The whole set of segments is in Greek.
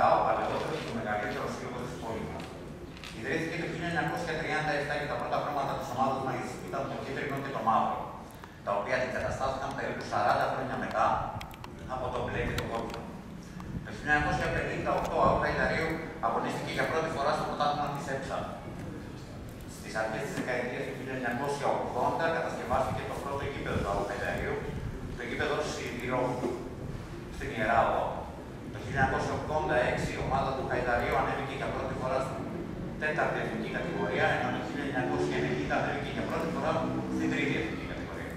φυσικά ο παλαιότερο και ο μεγαλύτερο σύλλογο της πόλης μας. Ιδρύθηκε το 1937 και τα πρώτα χρώματα της ομάδας μα ήταν το κίτρινο και το μαύρο, τα οποία αντικαταστάθηκαν περίπου 40 χρόνια μετά από το μπλε και το κόκκινο. Το 1958 ο Χαϊδαρίου αγωνίστηκε για πρώτη φορά στο πρωτάθλημα της ΕΨΑ. Στις αρχές της δεκαετίας του 1980 κατασκευάστηκε το πρώτο γήπεδο του Χαϊδαρίου, το γήπεδο Σιδηρό, στην Ιερά Οδό. Το 1986 η ομάδα του Χαϊδαρίου ανέβηκε για πρώτη φορά στην τέταρτη εθνική κατηγορία, ενώ το 1990 ανέβηκε για πρώτη φορά στην τρίτη εθνική κατηγορία.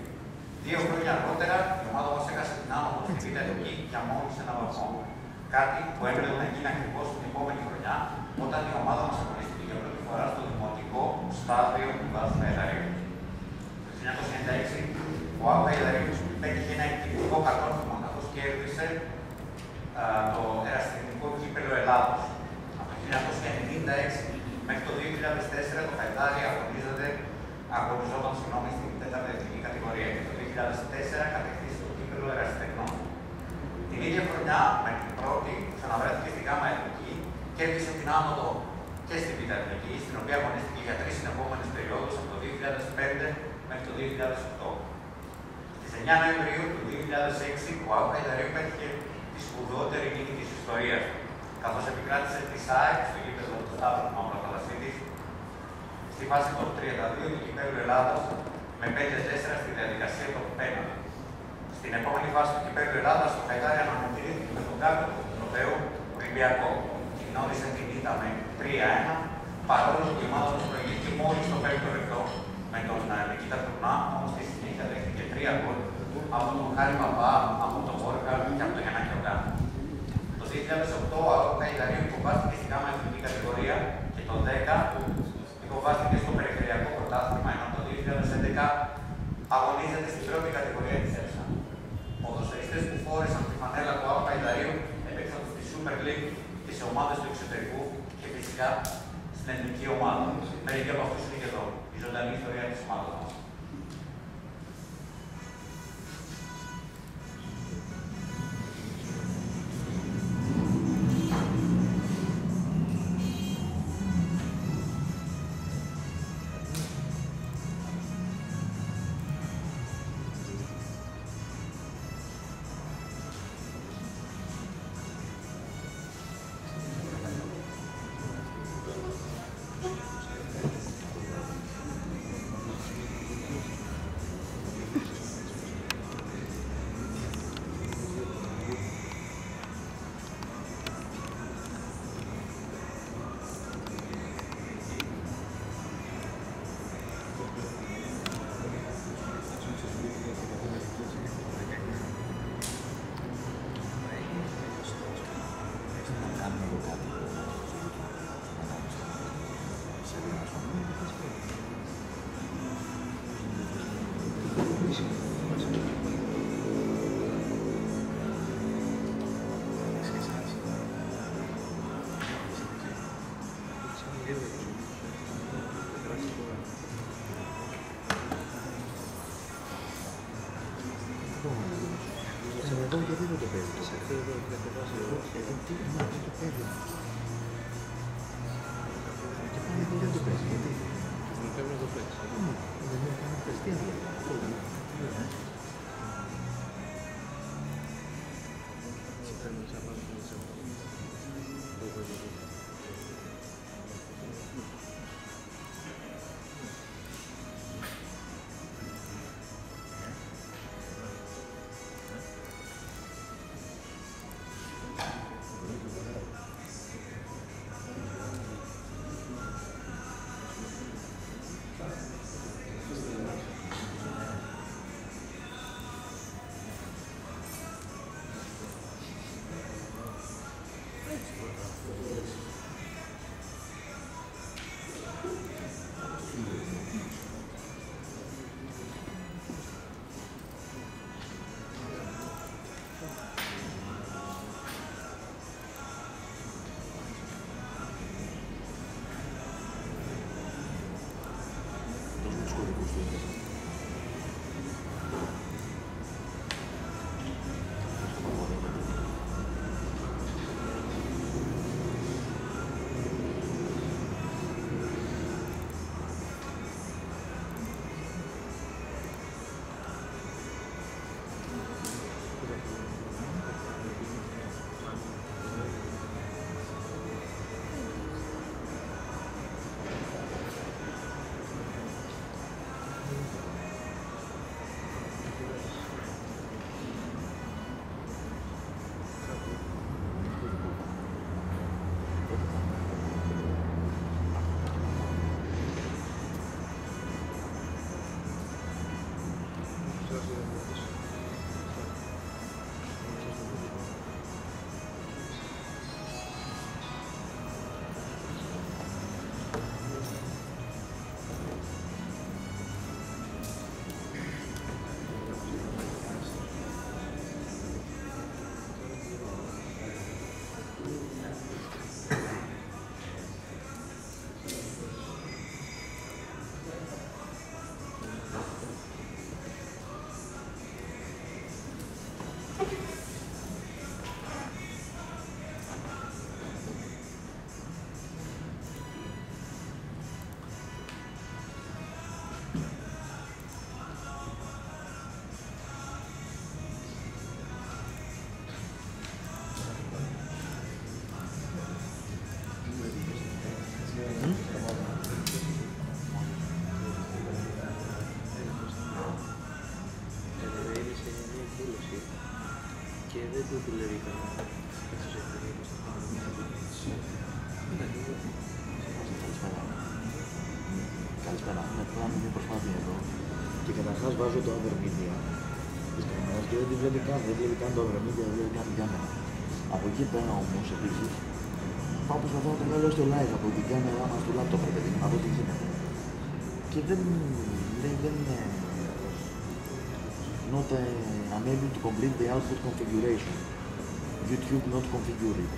Δύο χρόνια αργότερα η ομάδα μας έχασε την άμμο στην Β' Εθνική για μόλις ένα βαθμό. Κάτι που έπρεπε να γίνει ακριβώς την επόμενη χρονιά, όταν η ομάδα μας αγωνίστηκε για πρώτη φορά στο δημοτικό στάδιο του Βάθους Χαϊδαρίου. Το 1996 ο Άβου Χαϊδαρίου πέτυχε ένα εκπληκτικό κατόρθωμα καθώ κέρδισε το ερασιτεχνικό κύπελο Ελλάδος. Από το 1996 μέχρι το 2004 το Χαϊδάρι αγωνίζεται, αγωνιζόταν συγγνώμη, στην τέταρτη εθνική κατηγορία και το 2004 κατεκτήσει το κύπελο ερασιτεχνών. Την ίδια χρονιά, με την πρώτη, ξαναβρέθηκε στην ΓΑΜΑ Εθνική, κέρδισε την άνοδο και στην Β' Εθνική, στην οποία αγωνίστηκε για τρεις συνεχόμενες περιόδους από το 2005 μέχρι το 2008. Στις 9 Νοεμβρίου του 2006, ο Άου Χαϊδαρίου πέτυχε τη σπουδαιότερη νίκη της ιστορίας του, καθώς επικράτησε τη ΣΑΕΚ στο γήπεδο του Σταύρου του Μαυροκαλασίτη στη φάση των 32 του κυπέλου Ελλάδα με 5-4 στη διαδικασία των πέναντι. Στην επόμενη φάση του κυπέλου Ελλάδα, ο Χαϊδάρη αναμετρήθηκε με τον κάποιο του Ευρωπαίου Ολυμπιακό. Κοινώνησε την ήττα με 3-1, παρόλο που η ομάδα του προηγήθηκε μόλις στο 5ο λεπτό με τον Νικήτα Τουρνά, όμως στη συνέχεια δέχτηκε 3 γκολ από τον Χάρη Παπά, από τον Βόρκα και από τον Γιαννάκη Οκά. Το 2008 ο Καϊδαρίου υποβάστηκε στην ΓΑΜΑ εθνική κατηγορία και το 10 υποβάστηκε στο περιφερειακό πρωτάθλημα, ενώ το 2011 αγωνίζεται στην πρώτη κατηγορία της ΕΦΣΑ. Ποδοσφαιριστές που φόρεσαν τη φανέλα του Άου Καϊδαρίου έπαιξαν στη Super League και σε ομάδες του εξωτερικού και φυσικά στην εθνική ομάδα. Μερικοί από αυτούς είναι και εδώ. Η ζωντανή ιστορία της ομάδας μας. Τους βάζω το other media της κάμερας και δεν τη βλέπει καν, δεν βλέπει καν το other media, δεν βλέπει καν την κάμερα. Από εκεί πέρα όμως επίσης πάω προσπαθώ να το βγάλω στο live από την κάμερα μας του laptop, ρε παιδί μου, να δω τι γίνεται. Και δεν, δεν, δεν είναι not uh, unable to complete the output configuration. YouTube not configured.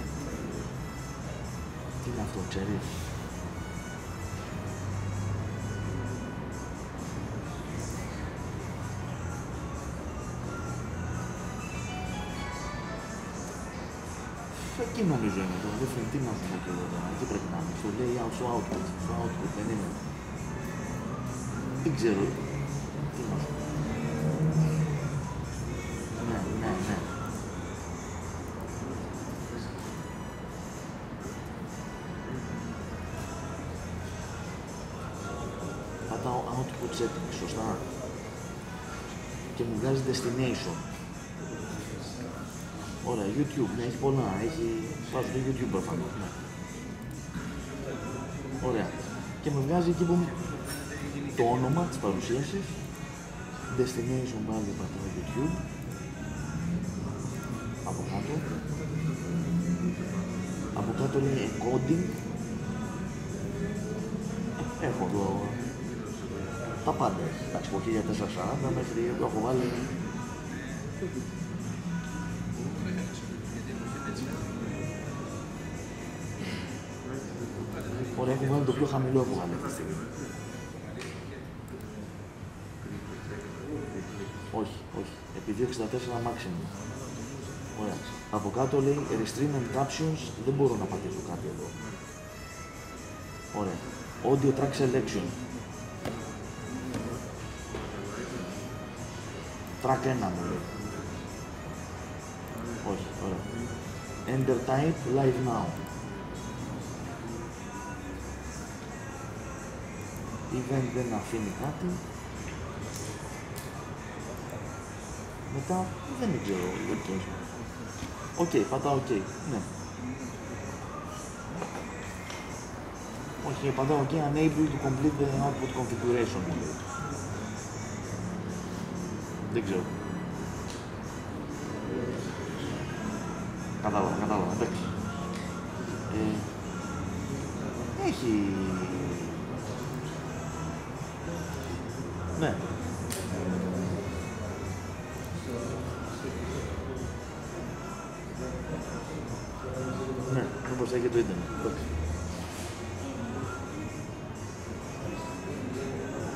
Τι είναι αυτό, ξέρεις; Εκεί νομίζω είναι το. Δεν φαίνεται τι να σου πω και εγώ τώρα. Εκεί πρέπει να είναι. Στο layout, στο output. Στο output δεν είναι. Δεν ξέρω. Τι να σου πω. Ναι, ναι, ναι. Πατάω output settings, σωστά. Και μου βγάζει destination. Ωραία, YouTube, ναι, έχεις πολλά. Έχει... Βάζω το YouTube προφανώς, ναι. Ωραία. Και με βγάζει εκεί που το όνομα της παρουσίασης, destination πάλι πατάω YouTube, από κάτω. Από κάτω λέει encoding. Ε, Έχω εδώ τα πάντα. έχει. Εντάξει, από 1440 μέχρι εδώ έχω βάλει Ωραία, έχω βάλει το πιο χαμηλό έχω βάλει αυτή τη στιγμή. Όχι, όχι. Επειδή 64 maximum. Ωραία. Από κάτω λέει Restream and Captions, δεν μπορώ να πατήσω κάτι εδώ. Ωραία. Audio Track Selection. Track 1 μου λέει. Όχι, ωραία. Enter Type Live Now. Event δεν αφήνει κάτι. Μετά δεν ξέρω, δεν ξέρω. Οκ, πατάω οκ, ναι. Όχι, πατάω οκ, unable to complete the output configuration μου λέει. Δεν ξέρω.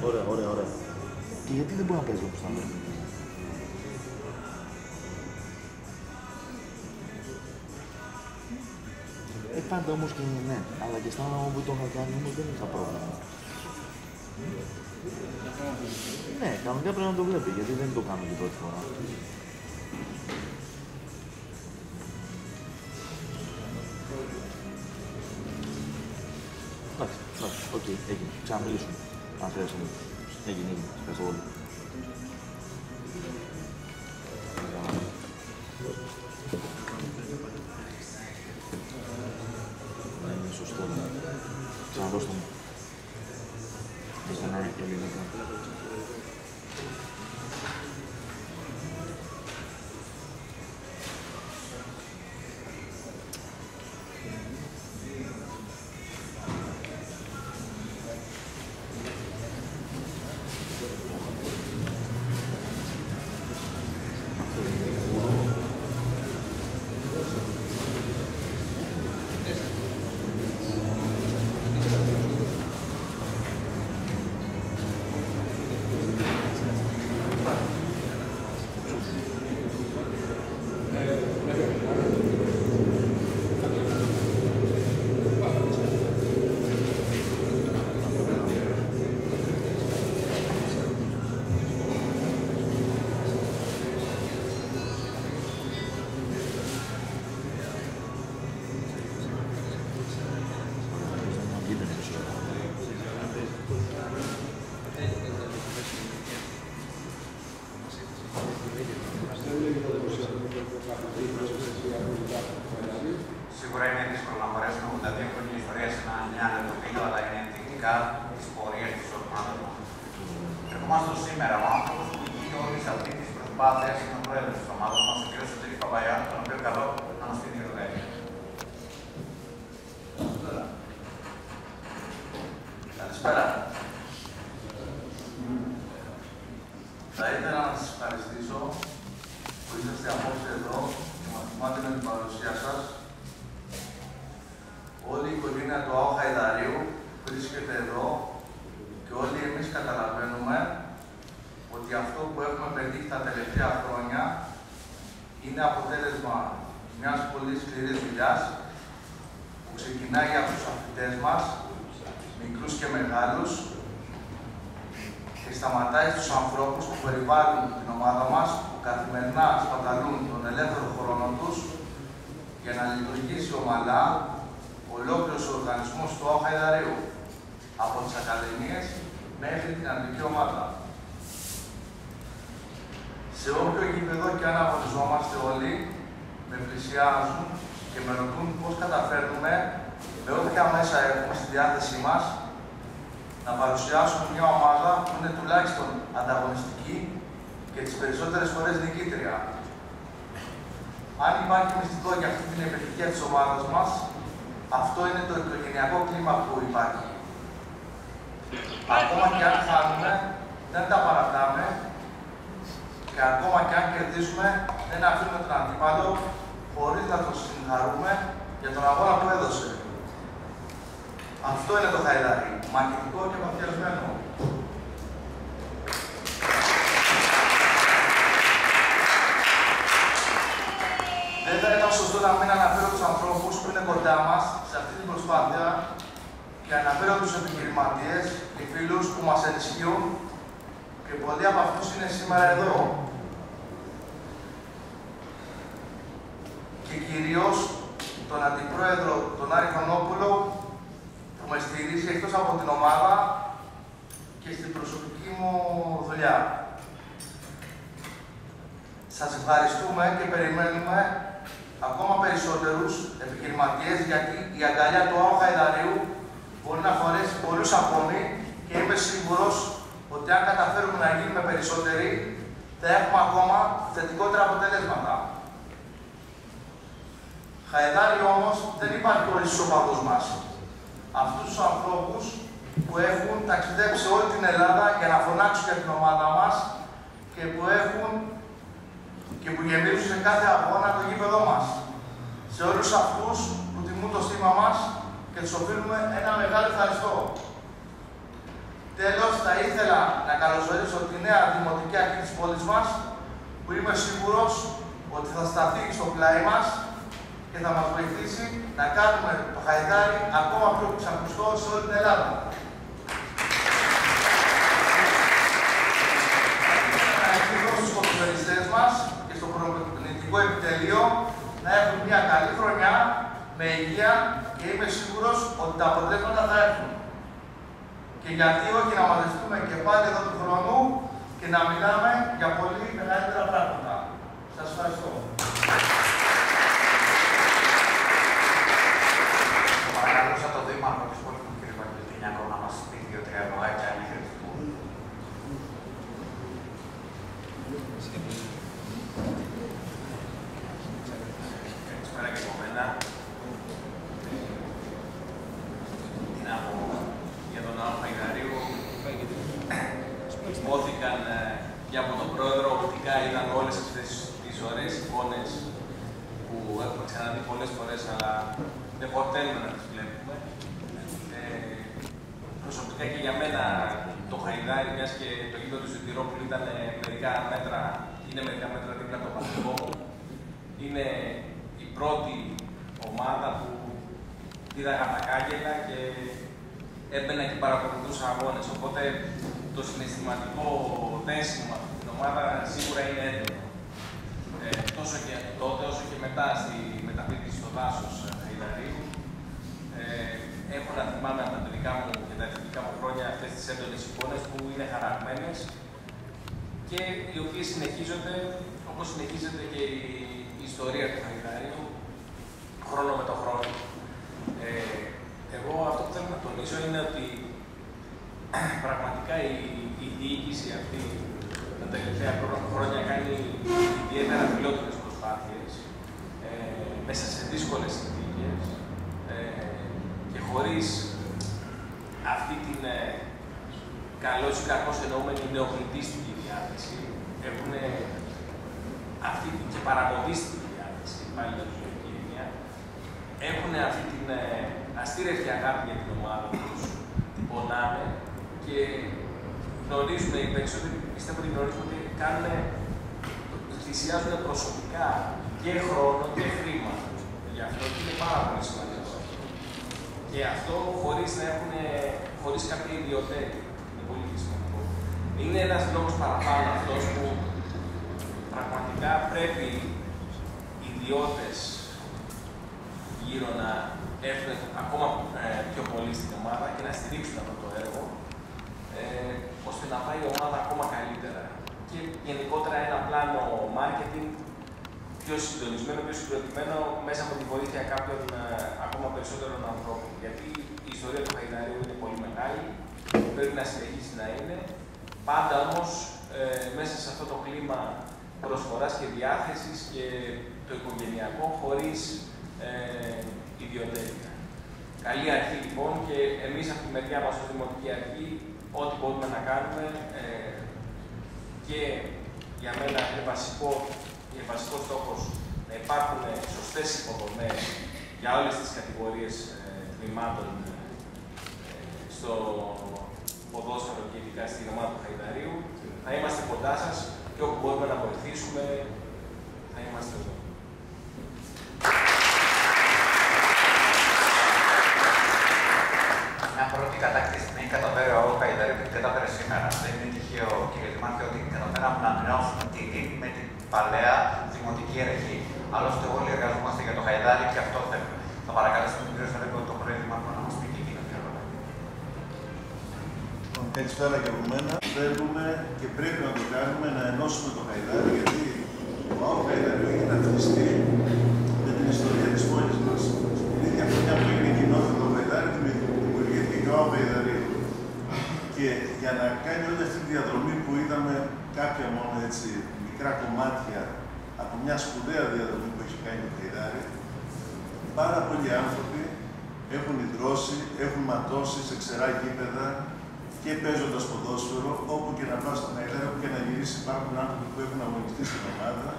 Ωραία, ωραία, ωραία. Και γιατί δεν μπορεί να παίζει όπως θα λέω. Ε, πάντα όμως και ναι, αλλά και στα άλλα που το είχα κάνει όμως δεν είχα πρόβλημα. Ναι, κανονικά πρέπει να το βλέπει, γιατί δεν το κάνω την πρώτη φορά. Εντάξει, εντάξει, οκ, έγινε. Ξαναμιλήσουμε. Αν χρειάζεται. Έγινε, έγινε. Ευχαριστώ πολύ. Ναι, τη πορεία τη οργάνωση. Θυμάστε σήμερα, ο άνθρωπος που ηγεί όλης αυτής της προσπάθειας είναι ο πρόεδρος της ομάδας μας, ο κ. Σωτήρης Παπαγιάννη, τον οποίο καλό να μας πει δύο λόγια. Καλησπέρα. Θα ήθελα να σα ευχαριστήσω που είσαστε απόψε εδώ και μα θυμάται με την παρουσία σα. Όλη η οικογένεια του ΑΟ Χαϊδαρίου βρίσκεται εδώ και όλοι εμείς καταλαβαίνουμε ότι αυτό που έχουμε πετύχει τα τελευταία χρόνια είναι αποτέλεσμα μιας πολύ σκληρής δουλειάς που ξεκινάει από τους αθλητές μας, μικρούς και μεγάλους και σταματάει στους ανθρώπους που περιβάλλουν την ομάδα μας, που καθημερινά σπαταλούν τον ελεύθερο χρόνο τους για να λειτουργήσει ομαλά ολόκληρος ο οργανισμός του ΟΧΑΙΔΑΡΙΟΥ από τις ακαδημίες μέχρι την αντική ομάδα. Σε όποιο γήπεδο και αν αγωνιζόμαστε όλοι, με πλησιάζουν και με ρωτούν πώς καταφέρνουμε με όποια μέσα έχουμε στη διάθεσή μας να παρουσιάσουμε μια ομάδα που είναι τουλάχιστον ανταγωνιστική και τις περισσότερες φορές νικήτρια. Αν υπάρχει μυστικό για αυτή την επιτυχία της ομάδας μας, αυτό είναι το οικογενειακό κλίμα που υπάρχει. Ακόμα και αν χάνουμε, δεν τα παρατάμε και ακόμα και αν κερδίσουμε, δεν αφήνουμε τον αντίπαλο χωρίς να τον συγχαρούμε για τον αγώνα που έδωσε. Αυτό είναι το χαϊδάρι, μαγνητικό και παθιασμένο. Δεν θα ήταν σωστό να μην αναφέρω τους ανθρώπους που είναι κοντά μας σε αυτή την προσπάθεια και αναφέρω τους επιχειρηματίες και φίλους που μας ενισχύουν και πολλοί από αυτούς είναι σήμερα εδώ. Και κυρίως τον Αντιπρόεδρο, τον Άρη Χρονόπουλο, που με στηρίζει εκτός από την ομάδα και στην προσωπική μου δουλειά. Σας ευχαριστούμε και περιμένουμε ακόμα περισσότερους επιχειρηματίες γιατί η αγκαλιά του Άου Χαϊδαρίου μπορεί να φορέσει πολλούς ακόμη και είμαι σίγουρος ότι αν καταφέρουμε να γίνουμε περισσότεροι θα έχουμε ακόμα θετικότερα αποτελέσματα. Χαϊδάρι όμως δεν υπάρχει χωρίς τους οπαδούς μας. Αυτούς τους ανθρώπους που έχουν ταξιδέψει σε όλη την Ελλάδα για να φωνάξουν για την ομάδα μας και που έχουν και που γεμίζουν σε κάθε αγώνα το γήπεδό μας. Σε όλους αυτούς που τιμούν το στήμα μας και τους οφείλουμε ένα μεγάλο ευχαριστώ. Τέλος, θα ήθελα να καλωσορίσω τη νέα Δημοτική Αρχή της πόλης μας, που είμαι σίγουρος ότι θα σταθεί στο πλάι μας και θα μας βοηθήσει να κάνουμε το Χαϊδάρι ακόμα πιο ξακουστό σε όλη την Ελλάδα. Να ευχηθώ στους ποδοσφαιριστές μας και στο προπονητικό επιτελείο να έχουν μια καλή χρονιά με υγεία και είμαι σίγουρος ότι τα αποτελέσματα θα έρθουν. Και γιατί όχι να μαζευτούμε και πάλι εδώ του χρόνου και να μιλάμε για πολύ μεγαλύτερα πράγματα. Σας ευχαριστώ. Γύρω να έρθουν ακόμα ε, πιο πολύ στην ομάδα και να στηρίξουν αυτό το έργο, ε, ώστε να πάει η ομάδα ακόμα καλύτερα. Και γενικότερα ένα πλάνο marketing πιο συντονισμένο, πιο συγκροτημένο μέσα από τη βοήθεια κάποιων ε, ακόμα περισσότερων ανθρώπων. Γιατί η ιστορία του Χαϊδαρίου είναι πολύ μεγάλη, πρέπει να συνεχίσει να είναι. Πάντα όμως ε, μέσα σε αυτό το κλίμα προσφοράς και διάθεσης και το οικογενειακό χωρίς ε, ιδιωτέλεια. Καλή αρχή λοιπόν και εμείς από τη μεριά μας ως Δημοτική Αρχή ό,τι μπορούμε να κάνουμε ε, και για μένα είναι βασικό, είναι βασικός στόχος να υπάρχουν σωστές υποδομές για όλες τις κατηγορίες ε, τμήματων ε, στο ποδόσφαιρο και ειδικά στην ομάδα του Χαϊδαρίου. Θα είμαστε κοντά σας και όπου μπορούμε να βοηθήσουμε θα είμαστε εδώ. Μια πρώτη κατάκτηση την έχει καταφέρει ο Χαϊδαρίου και την κατάφερε σήμερα. Δεν είναι τυχαίο, κύριε Δημάρχη, ότι καταφέραμε να ανανεώσουμε τη ρήμη με την παλαιά δημοτική αρχή. Άλλωστε, όλοι εργαζόμαστε για το Χαϊδάρι και αυτό θέλουμε. Θα παρακαλέσουμε τον κύριο Σαρέκο, τον πρόεδρο Δημάρχο, να μας πει και εκείνο δύο λόγια. Καλησπέρα και από μένα. Θέλουμε και πρέπει να το κάνουμε να ενώσουμε το Χαϊδάρι, γιατί ο Άο Χαϊδάρι έχει ταυτιστεί να κάνει όλη αυτή τη διαδρομή που είδαμε κάποια μόνο έτσι μικρά κομμάτια από μια σπουδαία διαδρομή που έχει κάνει το Χαϊδάρι, πάρα πολλοί άνθρωποι έχουν ιδρώσει, έχουν ματώσει σε ξερά γήπεδα, και παίζοντας ποδόσφαιρο, όπου και να πας στον αέρα, όπου και να γυρίσεις, υπάρχουν άνθρωποι που έχουν αγωνιστεί στην ομάδα,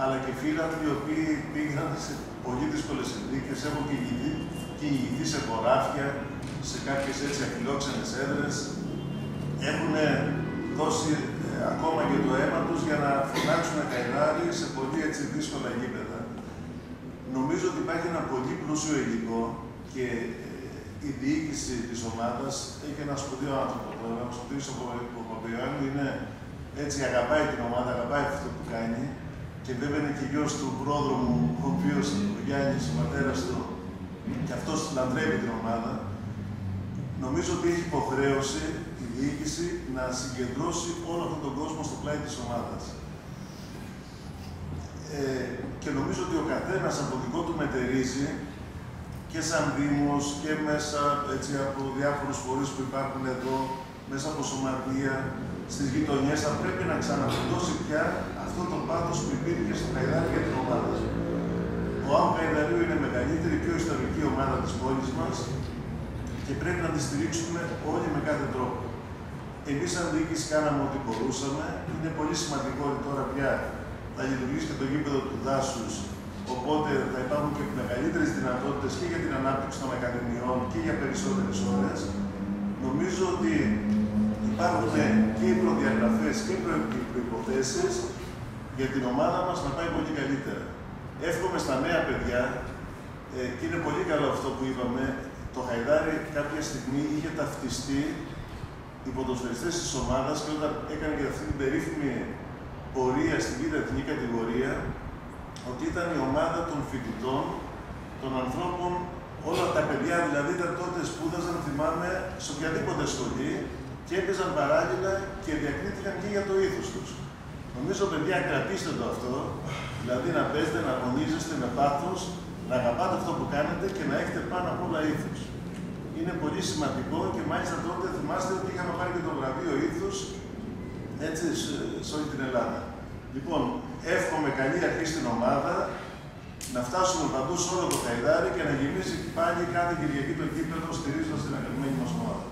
αλλά και φίλοι οι οποίοι πήγαν σε πολύ δύσκολες συνθήκες, έχουν κυνηγηθεί σε χωράφια, σε κάποιες έτσι αφιλόξενε έδρες, έχουν δώσει ε, ακόμα και το αίμα τους για να φωνάξουν καϊδάρι σε πολύ έτσι δύσκολα γήπεδα. Νομίζω ότι υπάρχει ένα πολύ πλούσιο υλικό και η διοίκηση της ομάδας έχει ένα σπουδαίο άνθρωπο τώρα. Ο Σπουδίο Παπαγιάννου είναι έτσι, αγαπάει την ομάδα, αγαπάει αυτό που κάνει. Και βέβαια είναι και γιος του πρόδρομου, ο οποίος ο Γιάννης, ο πατέρας του, και αυτός λατρεύει την ομάδα. Νομίζω ότι έχει υποχρέωση η διοίκηση να συγκεντρώσει όλο αυτόν τον κόσμο στο πλάι της ομάδας. Ε, και νομίζω ότι ο καθένας από δικό του μετερίζει και σαν Δήμος και μέσα έτσι, από διάφορους φορείς που υπάρχουν εδώ, μέσα από σωματεία, στις γειτονιές, θα πρέπει να ξαναπληρώσει πια αυτό το πάθος που υπήρχε στο Καϊδάρι για την ομάδα. Ο Άου Καϊδαρίου είναι η μεγαλύτερη, πιο ιστορική ομάδα της πόλης μας και πρέπει να τη στηρίξουμε όλοι με κάθε τρόπο. Εμείς σαν διοίκηση κάναμε ό,τι μπορούσαμε. Είναι πολύ σημαντικό ότι τώρα πια θα λειτουργήσει και το γήπεδο του δάσους Οπότε θα υπάρχουν και μεγαλύτερες δυνατότητες και για την ανάπτυξη των ακαδημιών και για περισσότερες ώρες. Νομίζω ότι υπάρχουν και οι προδιαγραφές και οι προποθέσει για την ομάδα μας να πάει πολύ καλύτερα. Εύχομαι στα νέα παιδιά, ε, και είναι πολύ καλό αυτό που είπαμε, το Χαϊδάρι κάποια στιγμή είχε ταυτιστεί οι ποδοσφαιριστές της ομάδας και όταν έκανε και αυτή την περίφημη πορεία στην β' εθνική κατηγορία, ότι ήταν η ομάδα των φοιτητών, των ανθρώπων, όλα τα παιδιά δηλαδή ήταν τότε σπούδαζαν, θυμάμαι, σε οποιαδήποτε σχολή και έπαιζαν παράλληλα και διακρίθηκαν και για το ήθος τους. Νομίζω, παιδιά, κρατήστε το αυτό, δηλαδή να παίζετε, να αγωνίζεστε με πάθος, να αγαπάτε αυτό που κάνετε και να έχετε πάνω απ' όλα ήθος. Είναι πολύ σημαντικό και μάλιστα τότε θυμάστε ότι είχαμε πάρει και το βραβείο ήθους έτσι, σε όλη την Ελλάδα. Λοιπόν, εύχομαι καλή αρχή στην ομάδα, να φτάσουμε παντού σε όλο το Χαϊδάρι και να γεμίσει πάλι κάθε Κυριακή το κήπεδο στηρίζοντας την αγαπημένη μας ομάδα.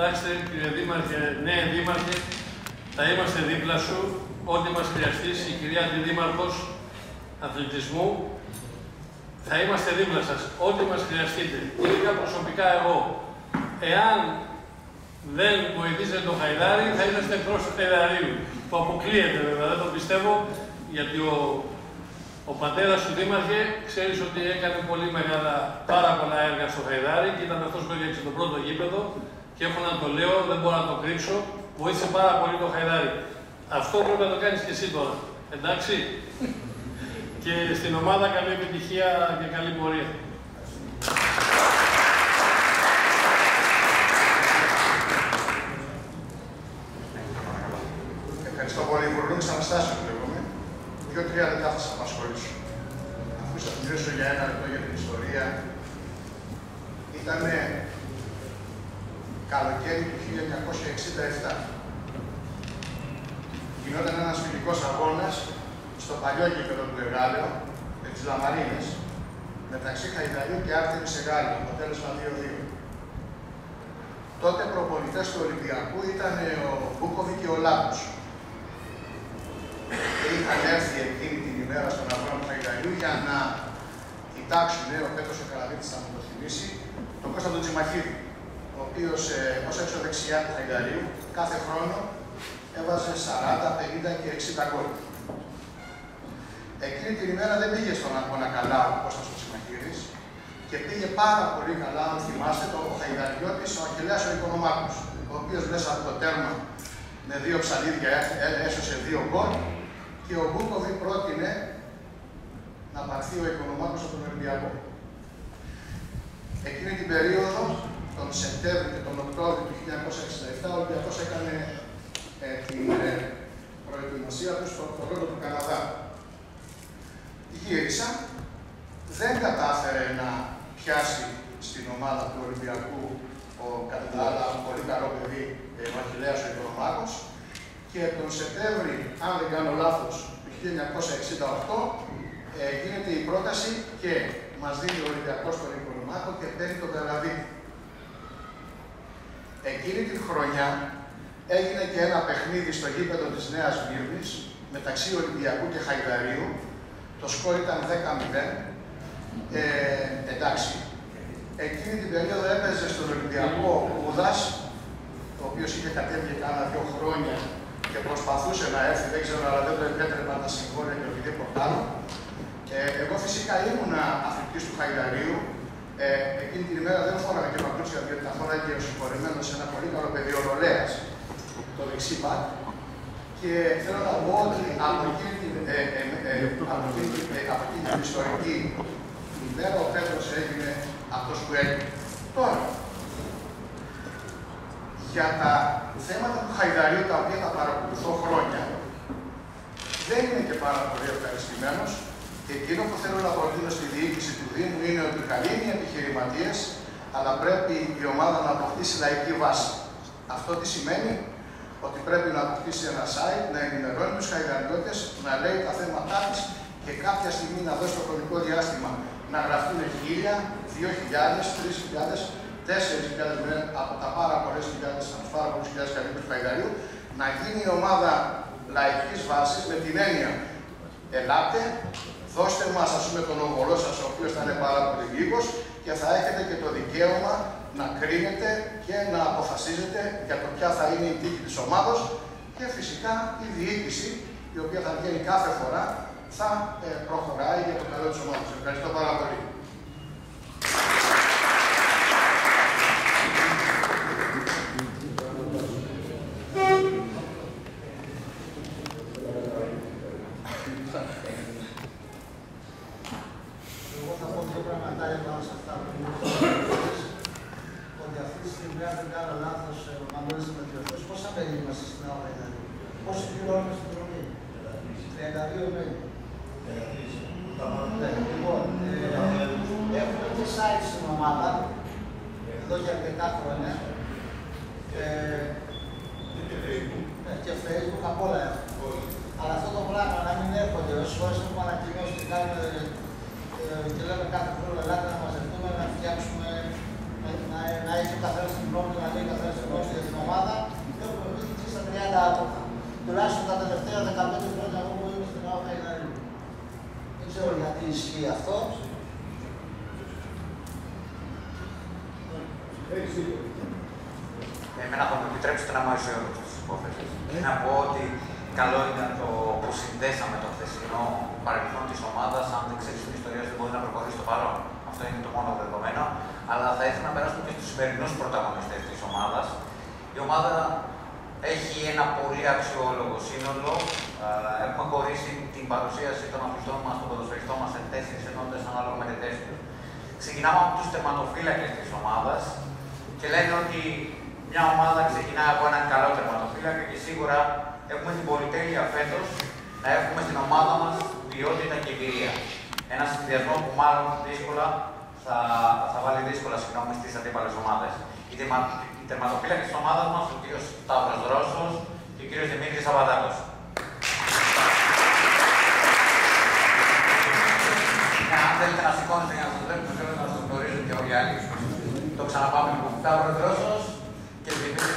Κοιτάξτε κύριε Δήμαρχε, ναι Δήμαρχε, θα είμαστε δίπλα σου, ό,τι μας χρειαστείς, η κυρία Αντιδήμαρχος Αθλητισμού, θα είμαστε δίπλα σας, ό,τι μας χρειαστείτε. Ειδικά προσωπικά εγώ, εάν δεν βοηθήσετε το Χαϊδάρι, θα είσαστε εκτός του Χαϊδαρίου. Που αποκλείεται βέβαια, δεν το πιστεύω, γιατί ο ο πατέρας του Δήμαρχε ξέρεις ότι έκανε πολύ μεγάλα, πάρα πολλά έργα στο Χαϊδάρι και ήταν αυτός που έφτιαξε το πρώτο γήπεδο. Και έχω να το λέω, δεν μπορώ να το κρύψω, βοήθησε πάρα πολύ το Χαϊδάρι. Αυτό πρέπει να το κάνεις και εσύ τώρα. Εντάξει. και στην ομάδα καλή επιτυχία και καλή πορεία. Ευχαριστώ πολύ. Βουρλούμης Αναστάσιο λέγομαι. Δύο-τρία λεπτά θα σας απασχολήσω. Αφού σας μιλήσω για ένα λεπτό για την ιστορία, ήταν καλοκαίρι του 1967. Γινόταν ένας φιλικός αγώνας στο παλιό γήπεδο του Εγάλεο, με τις Λαμαρίνες, μεταξύ Χαϊδαριού και Άρτεμις Εγάλεο, αποτέλεσμα 2-2. Τότε προπονητές του Ολυμπιακού ήταν ο Μπούκοβι και ο Λάμπους. Και είχαν έρθει εκείνη την ημέρα στον αγώνα του Χαϊδαριού για να κοιτάξουν, ο Πέτρος ο Καραβίτης θα μου το θυμίσει, τον Κώστα τον Τζιμαχίδη, ο οποίος ε, ως έξω δεξιά του Χαϊδαρίου κάθε χρόνο έβαζε 40, 50 και 60 γκολ. Εκείνη την ημέρα δεν πήγε στον αγώνα καλά ο Κώστας ο Τσιμαχίδης και πήγε πάρα πολύ καλά, αν θυμάστε, το Χαϊδαριώτης, ο Αχιλέας ο Οικονομάκος, ο οποίος μέσα από το τέρμα με δύο ψαλίδια έ- έ- έσωσε δύο γκολ και ο Μπούκοβι πρότεινε να πάρθει ο Οικονομάκος από τον Ολυμπιακό. Εκείνη την περίοδο, τον Σεπτέμβριο και τον Οκτώβριο του 1967, ο Ολυμπιακός έκανε ε, την ε, προετοιμασία του στο ρόλο του Καναδά. Γύρισα, δεν κατάφερε να πιάσει στην ομάδα του Ολυμπιακού ο κατά τα άλλα πολύ καλό παιδί ε, ο Αχιλέας ο Οικονομάκος και τον Σεπτέμβρη, αν δεν κάνω λάθος, του 1968 ε, γίνεται η πρόταση και μας δίνει ο Ολυμπιακός τον Οικονομάκο και παίρνει τον Καραβίτη. Εκείνη την χρονιά έγινε και ένα παιχνίδι στο γήπεδο της Νέας Μύρνης μεταξύ Ολυμπιακού και Χαϊδαρίου. Το σκορ ήταν 10-0. Ε, εντάξει. Εκείνη την περίοδο έπαιζε στον Ολυμπιακό ο Κούδας, ο οποίος είχε κατέβει κάνα δύο χρόνια και προσπαθούσε να έρθει, δεν ξέρω, αλλά δεν το επέτρεπαν τα συμβόλαια και οτιδήποτε άλλο. Ε, εγώ φυσικά ήμουνα αθλητής του Χαϊδαρίου. Ε, εκείνη την ημέρα δεν φόραγα και παπούτσια, διότι τα φόραγε ο συγχωρημένος ένα πολύ καλό παιδί, ο Ρολέας, το δεξί μπακ. Και θέλω να πω ότι από εκείνη την, ε, ε, ε, από εκείνη, ε, από εκείνη την ιστορική ημέρα ο Πέτρος έγινε αυτός που έγινε. Τώρα, για τα θέματα του Χαϊδαρίου, τα οποία τα παρακολουθώ χρόνια, δεν είμαι και πάρα πολύ ευχαριστημένος. Και εκείνο που θέλω να προτείνω στη διοίκηση του Δήμου είναι ότι καλοί είναι οι επιχειρηματίες, αλλά πρέπει η ομάδα να αποκτήσει λαϊκή βάση. Αυτό τι σημαίνει, ότι πρέπει να αποκτήσει ένα site, να ενημερώνει τους χαϊδαριώτες, να λέει τα θέματα της και κάποια στιγμή να δώσει το χρονικό διάστημα να γραφτούν 1000, 2000, 3000, 4.000 μέρε από τα πάρα πολλές χιλιάδες, από τους πάρα πολλούς χιλιάδες κατοίκου του Χαϊδαρίου, να γίνει η ομάδα λαϊκής βάσης με την έννοια ελάτε, δώστε μας ας πούμε τον οβολό σας, ο οποίος θα είναι πάρα πολύ λίγος και θα έχετε και το δικαίωμα να κρίνετε και να αποφασίζετε για το ποια θα είναι η τύχη της ομάδα και φυσικά η διοίκηση, η οποία θα βγαίνει κάθε φορά, θα ε, προχωράει για το καλό της ομάδας. Ευχαριστώ πάρα πολύ. Εγώ θα πω δύο πραγματάκια πάνω σε αυτά που μου Ότι αυτή τη στιγμή, αν δεν κάνω λάθο, ο Μανώλη με διορθώσει, πόσα μέλη είμαστε στην αγορά δηλαδή. Πόσοι πληρώνουμε στην δρομή. 32 μέλη. Ναι, λοιπόν, ε, έχουμε και site στην ομάδα, εδώ για αρκετά χρόνια. Ε, ναι, και Facebook, απ' όλα έχουμε. Αλλά αυτό το πράγμα να μην έρχονται, όσε φορέ έχουμε ανακοινώσει και κάνουμε ε, και λέμε κάθε χρόνο ελάτε να μαζευτούμε, να φτιάξουμε, να, να, να έχει ο καθένα την γνώμη του, να λέει ο καθένα την γνώμη για την ομάδα. Έχουμε βγει στα 30 άτομα. Τουλάχιστον τα τελευταία 15 χρόνια εγώ που είμαι στην ΑΟΚΑ Δεν ξέρω γιατί ισχύει αυτό. Εμένα θα μου επιτρέψετε να είμαι αισιόδοξο τη υπόθεση. Να πω ότι καλό ήταν το που συνδέσαμε το χθεσινό παρελθόν τη ομάδα. Αν δεν ξέρει την ιστορία, δεν μπορεί να προχωρήσει το παρόν. Αυτό είναι το μόνο δεδομένο. Αλλά θα ήθελα να περάσουμε και στου σημερινού πρωταγωνιστέ τη ομάδα. Η ομάδα έχει ένα πολύ αξιόλογο σύνολο. Ε, Έχουμε χωρίσει την παρουσίαση των αθλητών μα, των ποδοσφαιριστών μα, σε τέσσερι ενότητε ανάλογα με τη θέση του. Ξεκινάμε από του τερματοφύλακε τη ομάδα και λένε ότι μια ομάδα ξεκινάει από έναν καλό τερματοφύλακα και σίγουρα έχουμε την πολυτέλεια φέτος να έχουμε στην ομάδα μας ποιότητα και εμπειρία. Ένα συνδυασμό που μάλλον δύσκολα θα, θα βάλει δύσκολα συγγνώμη στις αντίπαλες ομάδες. Οι, τερμα, οι τερματοφύλακες της ομάδας μας, ο κ. Σταύρος Ρώσο και ο κ. Δημήτρης Αβαντάκο. Αν θέλετε να σηκώνετε για να σας βλέπουμε, θέλω να σας γνωρίζουν και όλοι οι άλλοι. Το ξαναπάμε λοιπόν. Σταύρος Ρώσο και Δημήτρη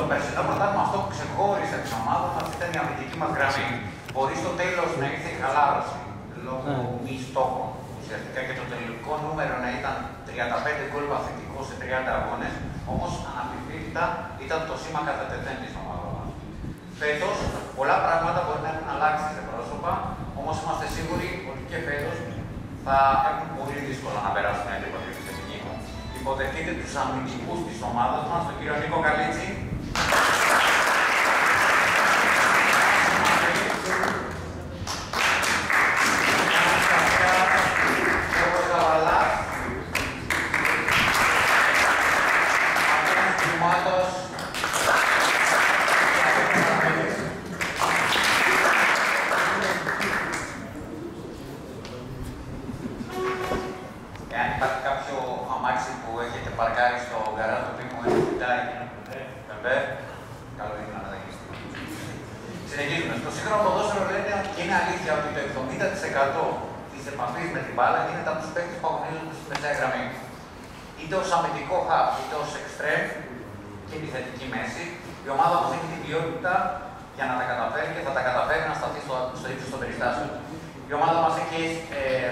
Στο περσινό πρωτάθλημα αυτό που ξεχώρισε την ομάδα μας ήταν η αμυντική μας γραμμή. Μπορεί στο τέλος να ήρθε η χαλάρωση λόγω μη στόχων. Ουσιαστικά και το τελικό νούμερο να ήταν 35 γκολ παθητικό σε 30 αγώνες. Όμως αναμφισβήτητα ήταν το σήμα κατά τεθέν της ομάδας μας. Φέτος πολλά πράγματα μπορεί να έχουν αλλάξει σε πρόσωπα, όμως είμαστε σίγουροι ότι και φέτος θα έχουν πολύ δύσκολα να περάσουν ένα αντίπαλοι στη εθνική. Υποδεχτείτε τους αμυντικούς της ομάδας μας, τον κύριο Νίκο Thank you.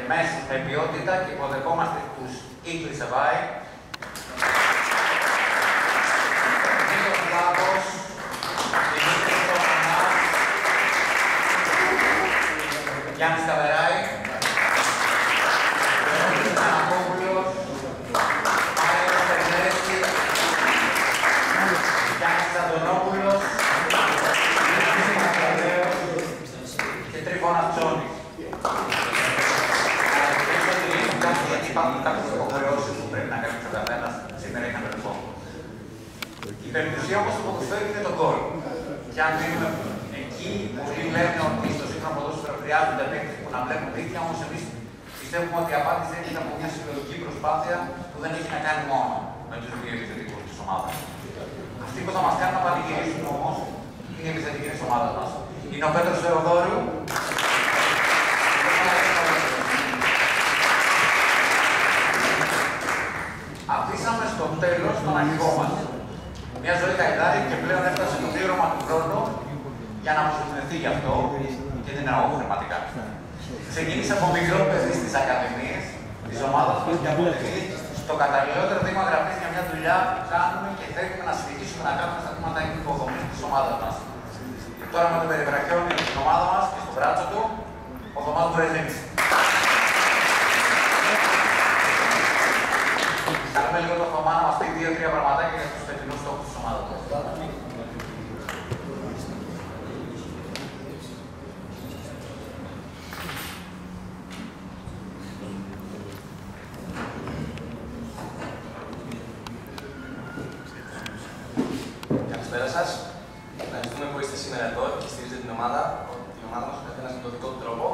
Ε, μέσους με ποιότητα και υποδεχόμαστε τους Ίγκλη Σεβάη, Νίκος Βλάβος, Δημήτρης Κοφανάς, Γιάννης Καβεράη, Γιάννης Ανακόπουλος, Μάριος Περνέση, υπάρχουν κάποιε υποχρεώσει που πρέπει να καλύψει ο καθένα. Σήμερα είχαμε λοιπόν. Η περιουσία όμω του ποδοσφαίρου είναι το γκολ. Και αν μείνουμε εκεί, πολλοί λένε ότι στο σύγχρονο ποδόσφαιρο χρειάζονται παίκτες που να βλέπουν δίκτυα, όμως εμείς πιστεύουμε ότι η απάντηση έρχεται από μια συλλογική προσπάθεια που δεν έχει να κάνει μόνο με τους δύο επιθετικούς της ομάδας. Αυτοί που θα μας κάνουν να πανηγυρίσουν όμως είναι οι επιθετικοί της ομάδας μας. Είναι ο Πέτρος Θεοδόρου. Αφήσαμε στο τέλος τον αρχηγό μας. Μια ζωή καηδάρη και πλέον έφτασε το πλήρωμα του χρόνου για να μας ευχαριστηθεί γι' αυτό και δεν είναι χρηματικά. Ξεκίνησε από μικρό παιδί στις ακαδημίες της ομάδας μας και αποτελεί το καταλληλότερο δείγμα γραφής για μια δουλειά που κάνουμε και θέλουμε να συνεχίσουμε να κάνουμε στα βήματα υποδομή της ομάδας μας. Τώρα με τον περιβραχιόνιο στην ομάδας μας και στο μπράτσο του, ο Θωμάς Μπουρεζίνης. Καλούμε λίγο το Θωμά να μας πει δύο-τρία πραγματάκια για τους φετινούς στόχους της ομάδας μας. Καλησπέρα σας. Ευχαριστούμε που είστε σήμερα εδώ και στηρίζετε την ομάδα, την ομάδα μας, ο καθένα με τον δικό του τρόπο.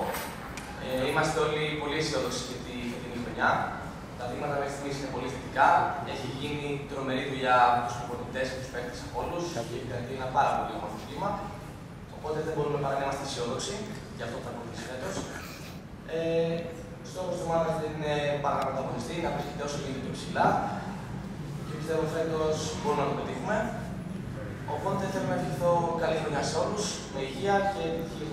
Ε, είμαστε όλοι πολύ αισιόδοξοι για τη φετινή χρονιά. Τα δείγματα μέχρι στιγμής είναι πολύ θετικά. Έχει γίνει τρομερή δουλειά από τους προπονητές και τους παίκτες από όλους και έχει κρατεί ένα πάρα πολύ όμορφο κλίμα. Οπότε δεν μπορούμε παρά να είμαστε αισιόδοξοι για αυτό που θα ακολουθήσει φέτος. Ε, ο στόχο τη ομάδα δεν είναι πάρα να πρωταγωνιστεί, να βρίσκεται όσο γίνεται πιο ψηλά. Και πιστεύω φέτος μπορούμε να το πετύχουμε. Οπότε θέλω να ευχηθώ καλή χρονιά σε όλους, με υγεία και επιτυχία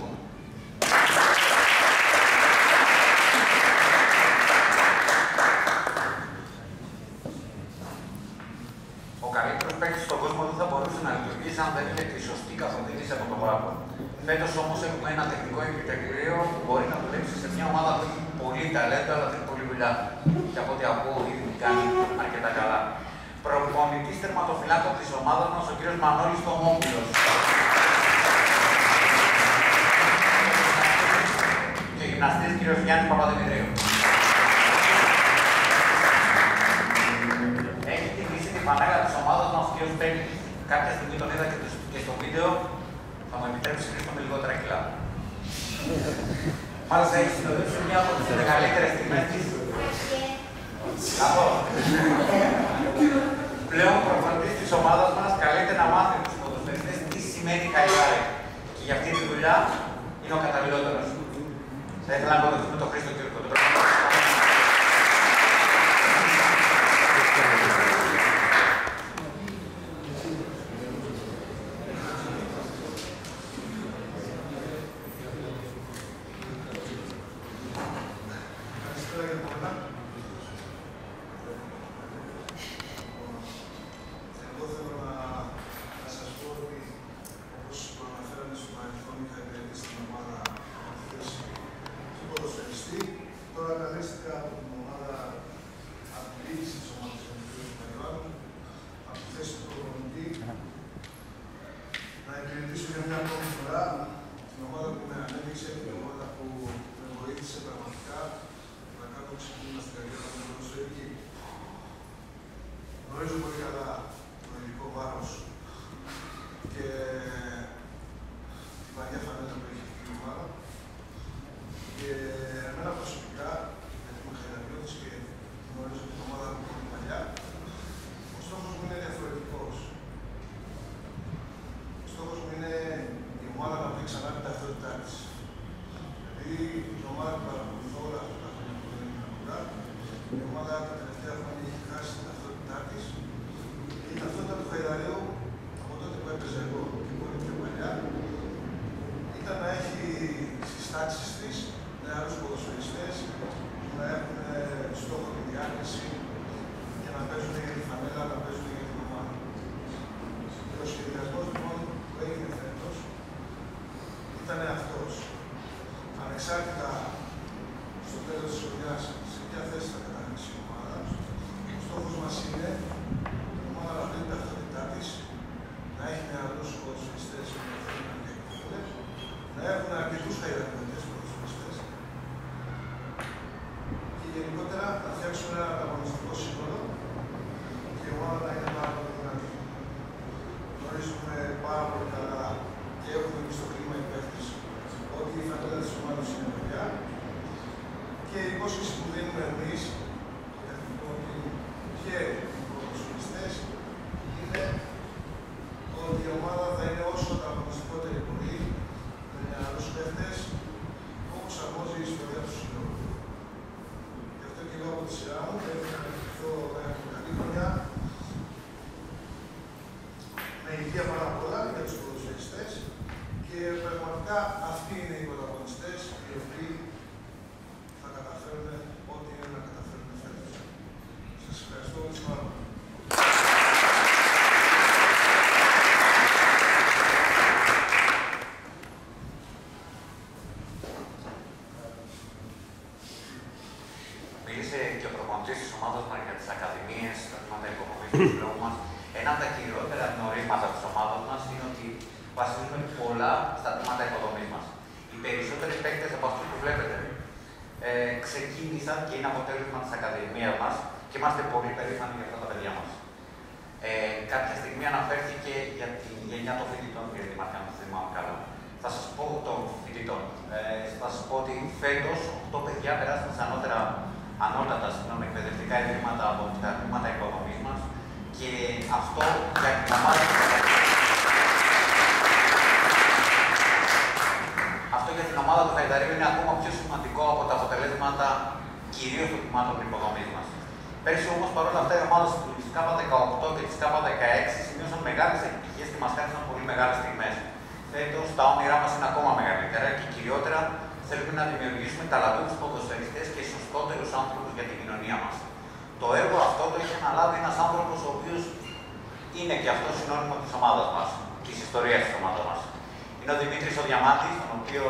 Διαμάτης, τον οποίο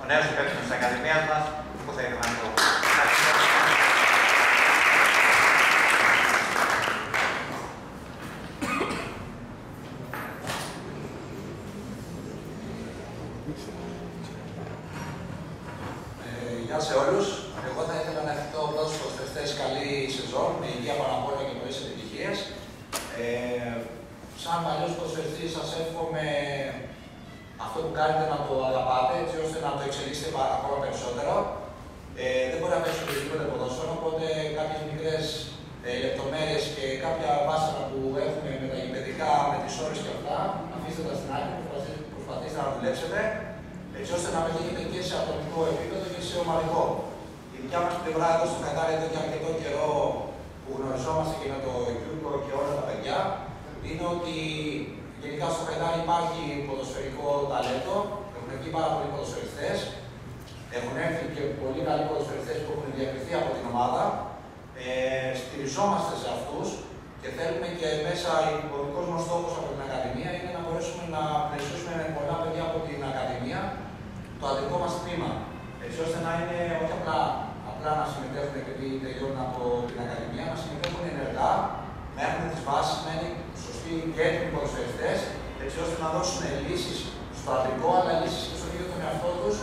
ο νέος υπεύθυνος της Ακαδημίας μας, που θα ήθελα να το Ε, γεια σε όλους. Εγώ θα ήθελα να ευχηθώ πρώτους ποδοσφαιριστές καλή σεζόν, με υγεία παραπάνω και πολλές επιτυχίες. Ε, σαν παλιός ποδοσφαιριστής σας εύχομαι αυτό που κάνετε να το αγαπάτε, έτσι ώστε να το εξελίσσετε πα- ακόμα περισσότερο. Ε, δεν μπορεί να παίξει οποιοδήποτε ποδόσφαιρο, οπότε κάποιες μικρές ε, λεπτομέρειες και κάποια βάσανα που έχουμε με τα γηπαιδικά, με τις ώρες και αυτά, αφήστε τα στην άκρη, προσπαθήστε, προσπαθήστε να δουλέψετε, έτσι ώστε να πετύχετε και σε ατομικό επίπεδο και σε ομαδικό. Η δικιά μας πλευρά εδώ στο Κατάρι εδώ και αρκετό καιρό που γνωριζόμαστε και με το Γιούργο και όλα τα παιδιά, είναι ότι γενικά στο Κατάρι υπάρχει ποδοσφαιρικό ταλέντο, έχουν βγει πάρα πολλοί ποδοσφαιριστές, έχουν έρθει και πολύ καλοί ποδοσφαιριστές που έχουν διακριθεί από την ομάδα. Ε, στηριζόμαστε σε αυτούς και θέλουμε και μέσα, ο δικός μας στόχος από την Ακαδημία είναι να μπορέσουμε να πλαισιώσουμε με πολλά παιδιά από την Ακαδημία το αντικό μας τμήμα. Έτσι ώστε να είναι όχι απλά, απλά να συμμετέχουν επειδή τελειώνουν από την Ακαδημία, να συμμετέχουν ενεργά, να έχουν τις βάσεις, να είναι σωστοί και έτοιμοι ποδοσφαιριστές, έτσι ώστε να δώσουν λύσεις στο αντικό, αλλά λύσεις και στον ίδιο τον εαυτό τους,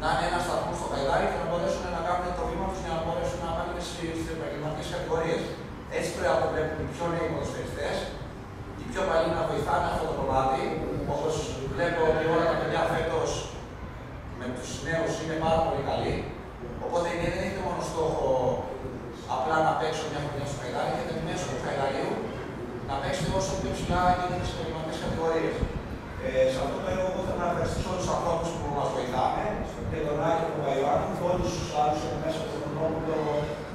να είναι ένας σταθμός στο χαϊδάρι και να μπορέσουν να κάνουν το βήμα τους για να μπορέσουν να πάνε στις επαγγελματικές κατηγορίες. Έτσι πρέπει να το βλέπουν οι πιο νέοι ποδοσφαιριστέ, οι πιο παλιοί να βοηθάνε αυτό το κομμάτι. Όπως βλέπω ότι όλα τα παιδιά φέτος με τους νέους είναι πάρα πολύ καλοί. Οπότε δεν έχετε μόνο στόχο απλά να παίξω μια χρονιά στο χαϊδάρι, έχετε μέσω του χαϊδαρίου να παίξετε όσο πιο ψηλά γίνεται στι επαγγελματικέ κατηγορίε. Ε, σε αυτό το έργο εγώ θέλω να ευχαριστήσω όλους τους ανθρώπους που μας βοηθάνε, και τον Άκη και τον Παϊωάκη, και όλους τους άλλους εδώ μέσα από τον νόμο, τον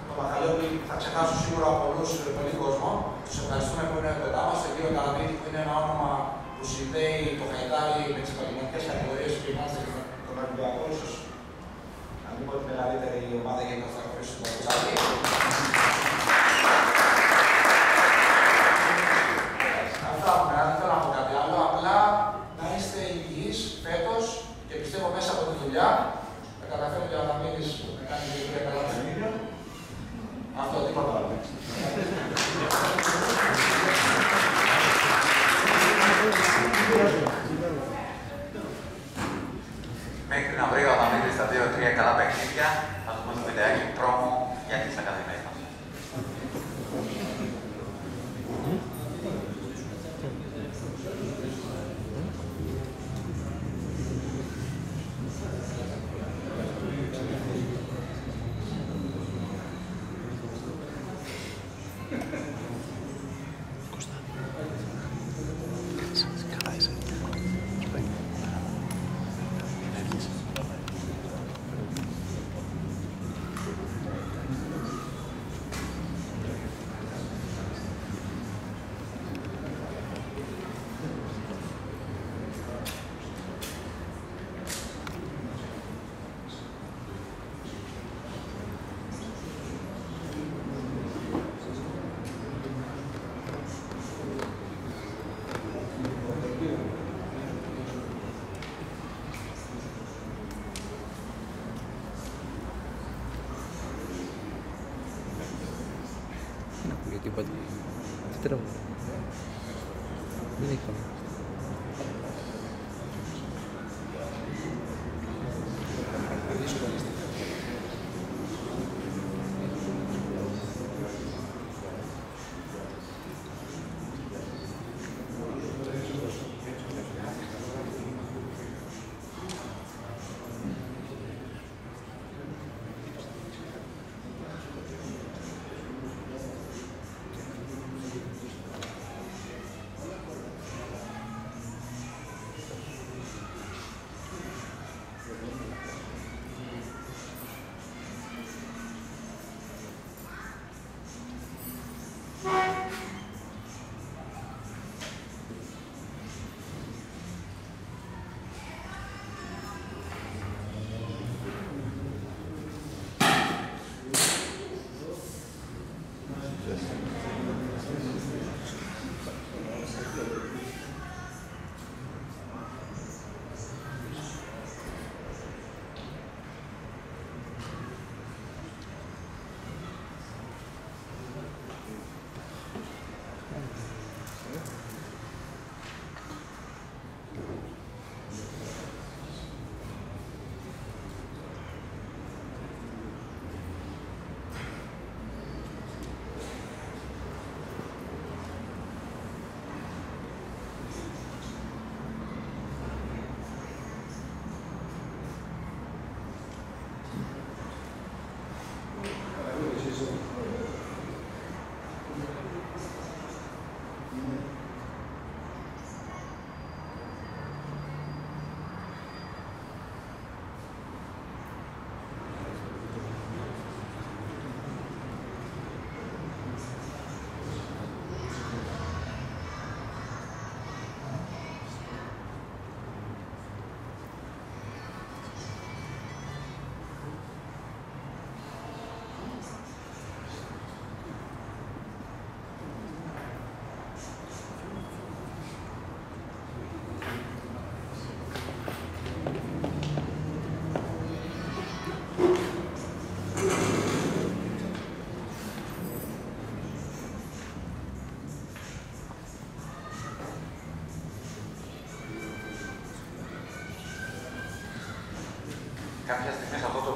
το Μαχαλιώτη, θα ξεχάσω σίγουρα πολλού, πολύ κόσμο. Τους ευχαριστούμε που είναι κοντά μας, τον κύριο Καλαμίδη που είναι ένα όνομα που συνδέει το Χαϊτάρι με τις επαγγελματικές κατηγορίες και είμαστε και τον Ολυμπιακό, ίσως να μην πω τη μεγαλύτερη ομάδα για να σταθεί στο Παγκοσμίο.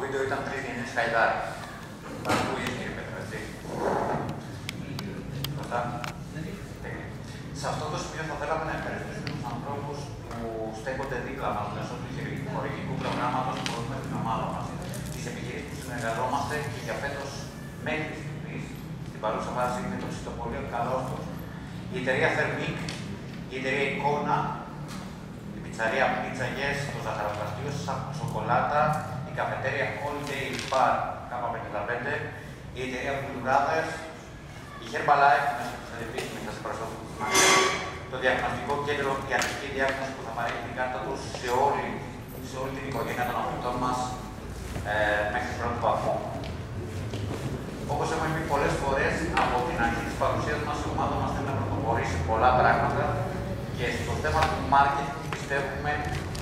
Στιγμή σε αυτό το βίντεο ήταν τρεις γενιές χαϊδάρι. Πάνω που είσαι κύριε Πέτρο, έτσι. Σωστά. Σε αυτό το σημείο θα θέλαμε να ευχαριστήσουμε τους ανθρώπους που στέκονται δίπλα μας μέσω του χορηγικού προγράμματος που μπορούμε την ομάδα μας. Τις επιχειρήσεις που συνεργαζόμαστε και για φέτος μέχρι στιγμής, στην παρούσα βάση είναι το ψητοπολείο καλό τους. Η εταιρεία Thermic, η εταιρεία Εικόνα, η πιτσαρία Pizza Yes, το ζαχαροπλαστείο Σοκολάτα, η καφετέρια Holiday Bar K55, η εταιρεία Blue Brothers, η Herbalife, μέσα στην επίσημη σας το διαγνωστικό κέντρο ιατρική διάγνωση που θα παρέχει την κάρτα του σε όλη, σε όλη την οικογένεια των αθλητών μα ε, μέχρι πρώτου βαθμού. Όπω έχουμε πει πολλέ φορέ, από την αρχή τη παρουσία μα η ομάδα μα θέλει να πρωτοπορήσει πολλά πράγματα και στο θέμα του marketing πιστεύουμε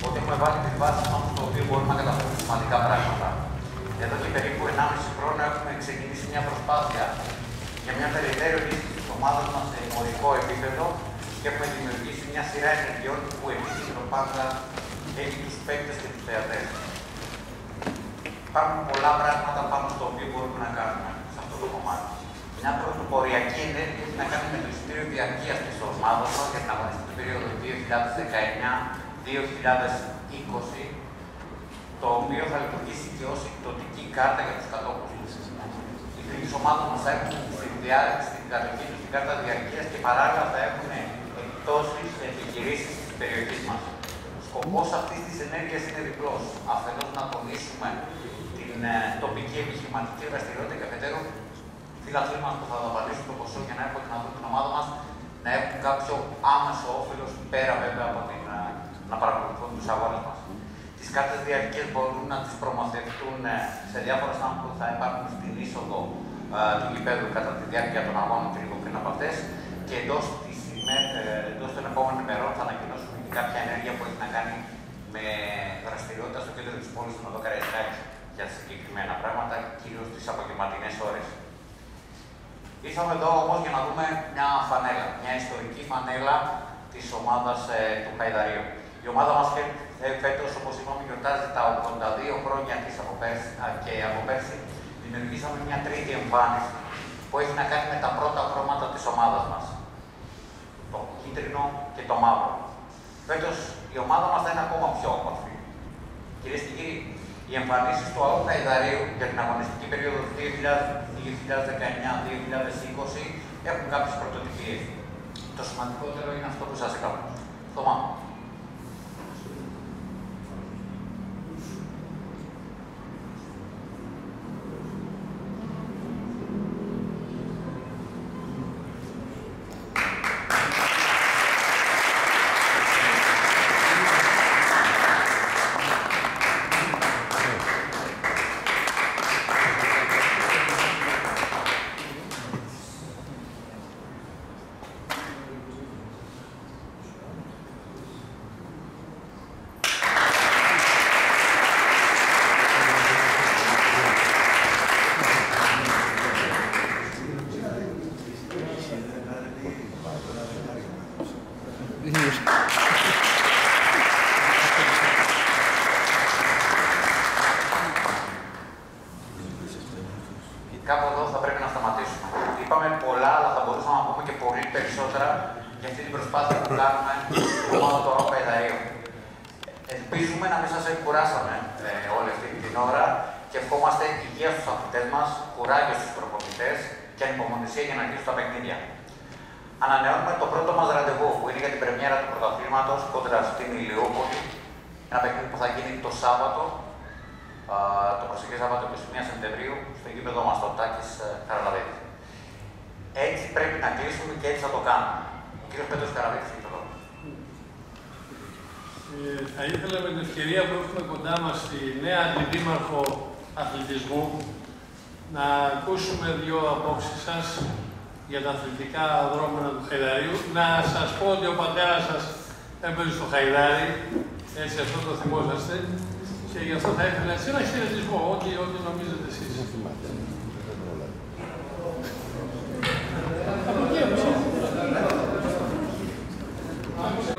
ότι έχουμε βάλει τη βάση μα στο οποίο μπορούμε να καταφέρουμε σημαντικά πράγματα. Εδώ και περίπου 1,5 χρόνο έχουμε ξεκινήσει μια προσπάθεια για μια περαιτέρω ενίσχυση τη ομάδα μα σε εμπορικό επίπεδο και έχουμε δημιουργήσει μια σειρά ενεργειών που εμεί η πάντα έχει του παίκτε και του θεατέ. Υπάρχουν πολλά πράγματα πάνω στο οποίο μπορούμε να κάνουμε. μια πρωτοποριακή ενέργεια που έχει να κάνει με το εισιτήριο διαρκεία τη ομάδα μα για την αγωνιστική περίοδο 2019-2020, το οποίο θα λειτουργήσει και ως εκδοτική κάρτα για τους κατόχους. Οι τρει ομάδε μα θα έχουν στην, διάρκεια, στην κατοχή τους την κάρτα διαρκείας και παράλληλα θα έχουν εκτόσει επιχειρήσεις της περιοχής μας. Σκοπός αυτής της ενέργειας είναι διπλός. Αφενός να τονίσουμε την ε, τοπική επιχειρηματική δραστηριότητα και αφετέρου φίλαθλοι μας που θα δαπανίσουν το ποσό για να έρχονται να δουν την ομάδα μας να έχουν κάποιο άμεσο όφελος πέρα βέβαια από την, ε, να παρακολουθούν τους αγώνες μας. Τις κάρτες διαρκείας μπορούν να τις προμηθευτούν ε, σε διάφορα στάμπ που θα υπάρχουν στην είσοδο ε, του γηπέδου κατά τη διάρκεια των αγώνων και λίγο πριν από αυτές και εντός εντός των επόμενων ημερών θα ανακοινώσουμε και κάποια ενέργεια που έχει να κάνει με δραστηριότητα στο κέντρο της πόλης του Νοδοκαραϊσκάκη για συγκεκριμένα πράγματα, κυρίως τις απογευματινές ώρες. Ήρθαμε εδώ όμως για να δούμε μια φανέλα, μια ιστορική φανέλα της ομάδας ε, του Χαϊδαρίου. Η ομάδα μας φέτος, όπως είπαμε, γιορτάζει τα 82 χρόνια της από πέρσι, και από πέρσι δημιουργήσαμε μια τρίτη εμφάνιση που έχει να κάνει με τα πρώτα χρώματα της ομάδας μας. Το κίτρινο και το μαύρο. Φέτος η ομάδα μας θα είναι ακόμα πιο όμορφη. Κυρίες και κύριοι, οι εμφανίσεις του ΑΟΚ Χαϊδαρίου για την αγωνιστική περίοδο 2019-2020 έχουν κάποιες πρωτοτυπίες. Το σημαντικότερο είναι αυτό που σας είπαμε. Θωμά. Κοντά μας τη νέα αντιδήμαρχο αθλητισμού να ακούσουμε δύο απόψεις σας για τα αθλητικά δρόμενα του Χαϊδαρίου. Να σας πω ότι ο πατέρας σας έπαιζε στο Χαϊδάρι, έτσι αυτό το θυμόσαστε, και γι' αυτό θα ήθελα έτσι ένα χαιρετισμό, ό,τι, ό,τι νομίζετε εσείς.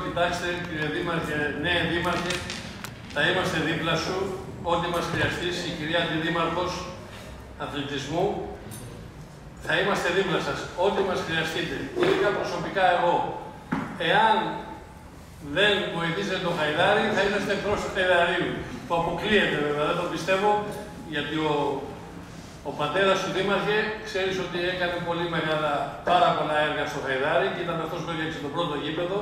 Κοιτάξτε, κύριε Δήμαρχε, ναι, Δήμαρχε, θα είμαστε δίπλα σου, ό,τι μας χρειαστείς, η κυρία Αντιδήμαρχος Αθλητισμού, θα είμαστε δίπλα σας, ό,τι μας χρειαστείτε. Ειδικά προσωπικά εγώ, εάν δεν βοηθήσετε το Χαϊδάρι, θα είσαστε εκτός του Χαϊδαρίου. Το αποκλείεται βέβαια, δεν το πιστεύω, γιατί ο, ο πατέρας του Δήμαρχε ξέρεις ότι έκανε πολύ μεγάλα, πάρα πολλά έργα στο Χαϊδάρι και ήταν αυτός που έφτιαξε το πρώτο γήπεδο.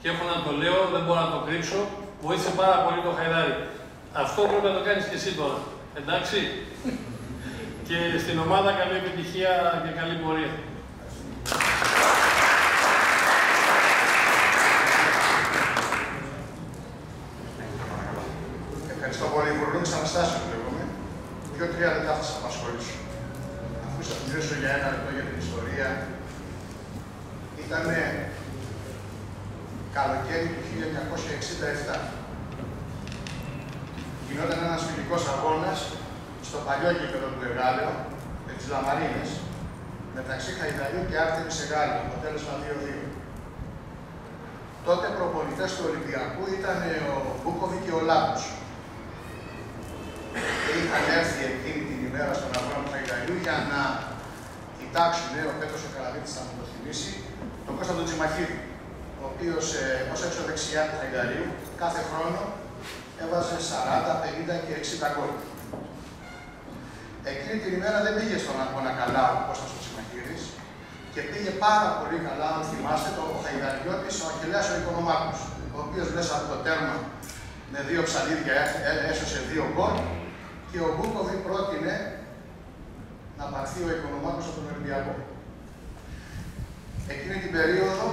Και έχω να το λέω, δεν μπορώ να το κρύψω, βοήθησε πάρα πολύ το Χαϊδάρι. Αυτό πρέπει να το κάνεις και εσύ τώρα, εντάξει. και στην ομάδα καλή επιτυχία και καλή πορεία. Ευχαριστώ πολύ. Υπουργός Αναστάσιο λέγομαι. Δύο-τρία λεπτά θα σας απασχολήσω. Αφού σας μιλήσω για ένα λεπτό για την ιστορία, ήταν καλοκαίρι του 1967. Γινόταν ένας φιλικός αγώνας στο παλιό γήπεδο του Εγάλεο, με τις Λαμαρίνες, μεταξύ Χαϊδαριού και Άρτεμις Εγάλεο, αποτέλεσμα 2-2. Τότε προπονητές του Ολυμπιακού ήταν ο Μπούκοβι και ο Λάμπους. Και είχαν έρθει εκείνη την ημέρα στον αγώνα του Χαϊδαριού για να κοιτάξουν, ο Πέτρος ο Καραβίτης θα μου το θυμίσει, τον Κώστα τον Τζιμαχίδη, ο οποίος ε, ως έξω δεξιά του Χαϊδαρίου κάθε χρόνο έβαζε 40, 50 και 60 γκολ. Εκείνη την ημέρα δεν πήγε στον αγώνα καλά ο Κώστας ο Τσιμαχίδης και πήγε πάρα πολύ καλά, αν θυμάστε, το Χαϊδαριώτης, ο Αχιλέας ο Οικονομάκος, ο οποίος μέσα από το τέρμα με δύο ψαλίδια έσωσε δύο γκολ και ο Μπούκοβι πρότεινε να πάρθει ο Οικονομάκος από τον Ολυμπιακό. Εκείνη την περίοδο,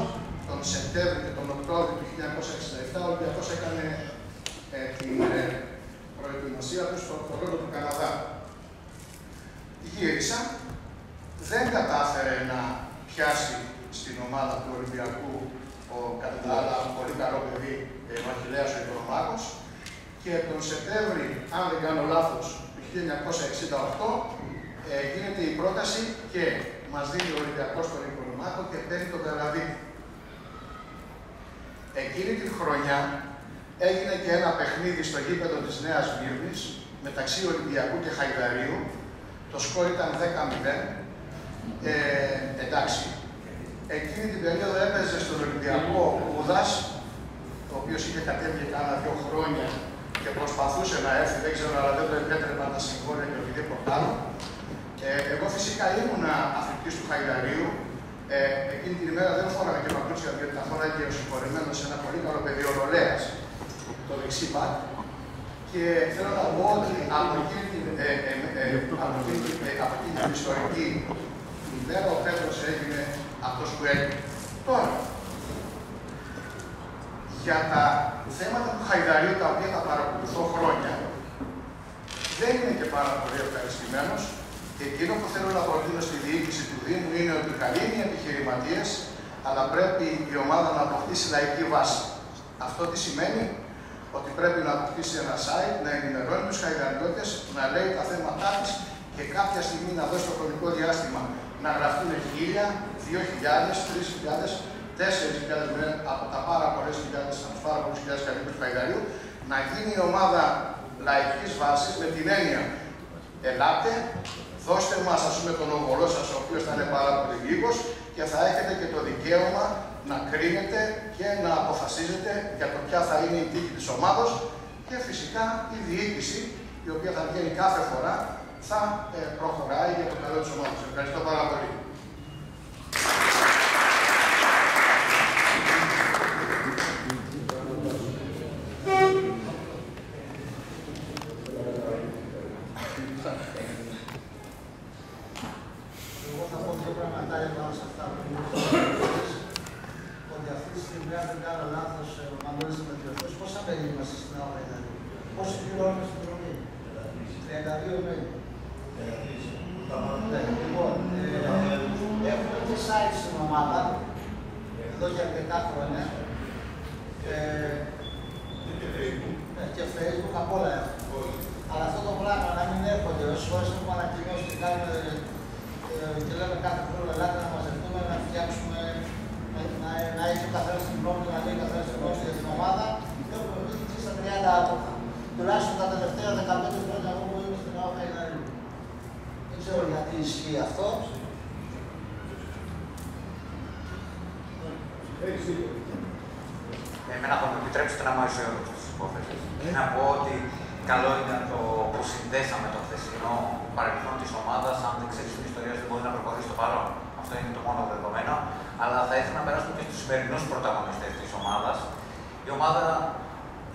τον Σεπτέμβριο και τον Οκτώβριο του 1967, ο Ολυμπιακός έκανε ε, την ε, προετοιμασία του στο ρόλο του Καναδά. Γύρισα, δεν κατάφερε να πιάσει στην ομάδα του Ολυμπιακού ο κατά τα άλλα πολύ καλό παιδί ε, ο Αχιλέας ο Οικονομάκος και τον Σεπτέμβρη, αν δεν κάνω λάθος, του 1968 ε, γίνεται η πρόταση και μας δίνει ο Ολυμπιακός τον Οικονομάκο και παίρνει τον Καραβίτη. Εκείνη την χρονιά έγινε και ένα παιχνίδι στο γήπεδο της Νέας Μύρνης μεταξύ Ολυμπιακού και Χαϊδαρίου. Το σκορ ήταν 10-0. Ε, εντάξει. Εκείνη την περίοδο έπαιζε στον Ολυμπιακό ο Κούδας, ο οποίος είχε κατέβει κάνα δύο χρόνια και προσπαθούσε να έρθει, δεν ξέρω, αλλά δεν το επέτρεπαν τα συμβόλαια και οτιδήποτε άλλο. Ε, εγώ φυσικά ήμουνα αθλητής του Χαϊδαρίου. Ε, εκείνη την ημέρα δεν φόραγα και παπούτσια, διότι τα φόραγε ο συγχωρεμένος ένα πολύ καλό παιδί, ο Ρολέας, το δεξί μπακ. Και θέλω να πω ότι από εκείνη την, ε, ε, ε, από εκείνη, ε, από εκείνη την ιστορική ημέρα ο Πέτρος έγινε αυτός που έγινε. Τώρα, για τα θέματα του Χαϊδαρίου, τα οποία τα παρακολουθώ χρόνια, δεν είμαι και πάρα πολύ ευχαριστημένος. Και εκείνο που θέλω να προτείνω στη διοίκηση του Δήμου είναι ότι καλοί είναι οι επιχειρηματίες, αλλά πρέπει η ομάδα να αποκτήσει λαϊκή βάση. Αυτό τι σημαίνει, ότι πρέπει να αποκτήσει ένα site, να ενημερώνει τους χαϊδαριώτες, να λέει τα θέματά της και κάποια στιγμή να δώσει το χρονικό διάστημα να γραφτούν χίλια, δύο χιλιάδες, τρεις χιλιάδες, τέσσερις χιλιάδες από τα πάρα πολλές χιλιάδες, από τους πάρα πολλούς χιλιάδες κατοίκου του Χαϊδαρίου, να γίνει η ομάδα λαϊκής βάσης με την έννοια ελάτε, δώστε μας ας πούμε τον οβολό σας, ο οποίος θα είναι πάρα πολύ λίγος και θα έχετε και το δικαίωμα να κρίνετε και να αποφασίζετε για το ποια θα είναι η τύχη της ομάδα και φυσικά η διοίκηση, η οποία θα βγαίνει κάθε φορά, θα ε, προχωράει για το καλό της ομάδας. Ευχαριστώ πάρα πολύ. Εγώ θα πω δύο πραγματάκια πάνω σε αυτά που μου Ότι αυτή τη στιγμή, αν δεν κάνω λάθος, ο Μανώλης με διορθώσει, πόσα μέλη είμαστε στην αγορά δηλαδή; Πόσοι πληρώνουμε στην δρομή. 32 μέλη. Ναι, λοιπόν, ε, έχουμε και site στην ομάδα, εδώ για αρκετά χρόνια. Ε, ναι, και Facebook, απ' όλα έχουμε. Αλλά αυτό το πράγμα να μην έρχονται, όσε φορέ έχουμε ανακοινώσει και κάνουμε ε, και λέμε κάθε χρόνο ελάτε να μαζευτούμε, να φτιάξουμε, να, να, να έχει ο καθένα την γνώμη του, να λέει ο καθένα την γνώμη για την ομάδα. Έχουμε βγει στα 30 άτομα. Τουλάχιστον τα τελευταία 15 χρόνια εγώ που είμαι στην ΑΟΚΑ είναι Δεν ξέρω γιατί ισχύει αυτό; Εμένα θα μου επιτρέψετε να είμαι αισιόδοξο τη υπόθεση. Να πω ότι καλό ήταν το που συνδέσαμε το χθεσινό παρελθόν της ομάδας. Αν δεν ξέρεις την ιστορία, δεν μπορείς να προχωρήσεις το παρόν. Αυτό είναι το μόνο δεδομένο. Αλλά θα ήθελα να περάσουμε και στους σημερινούς πρωταγωνιστές της ομάδας. Η ομάδα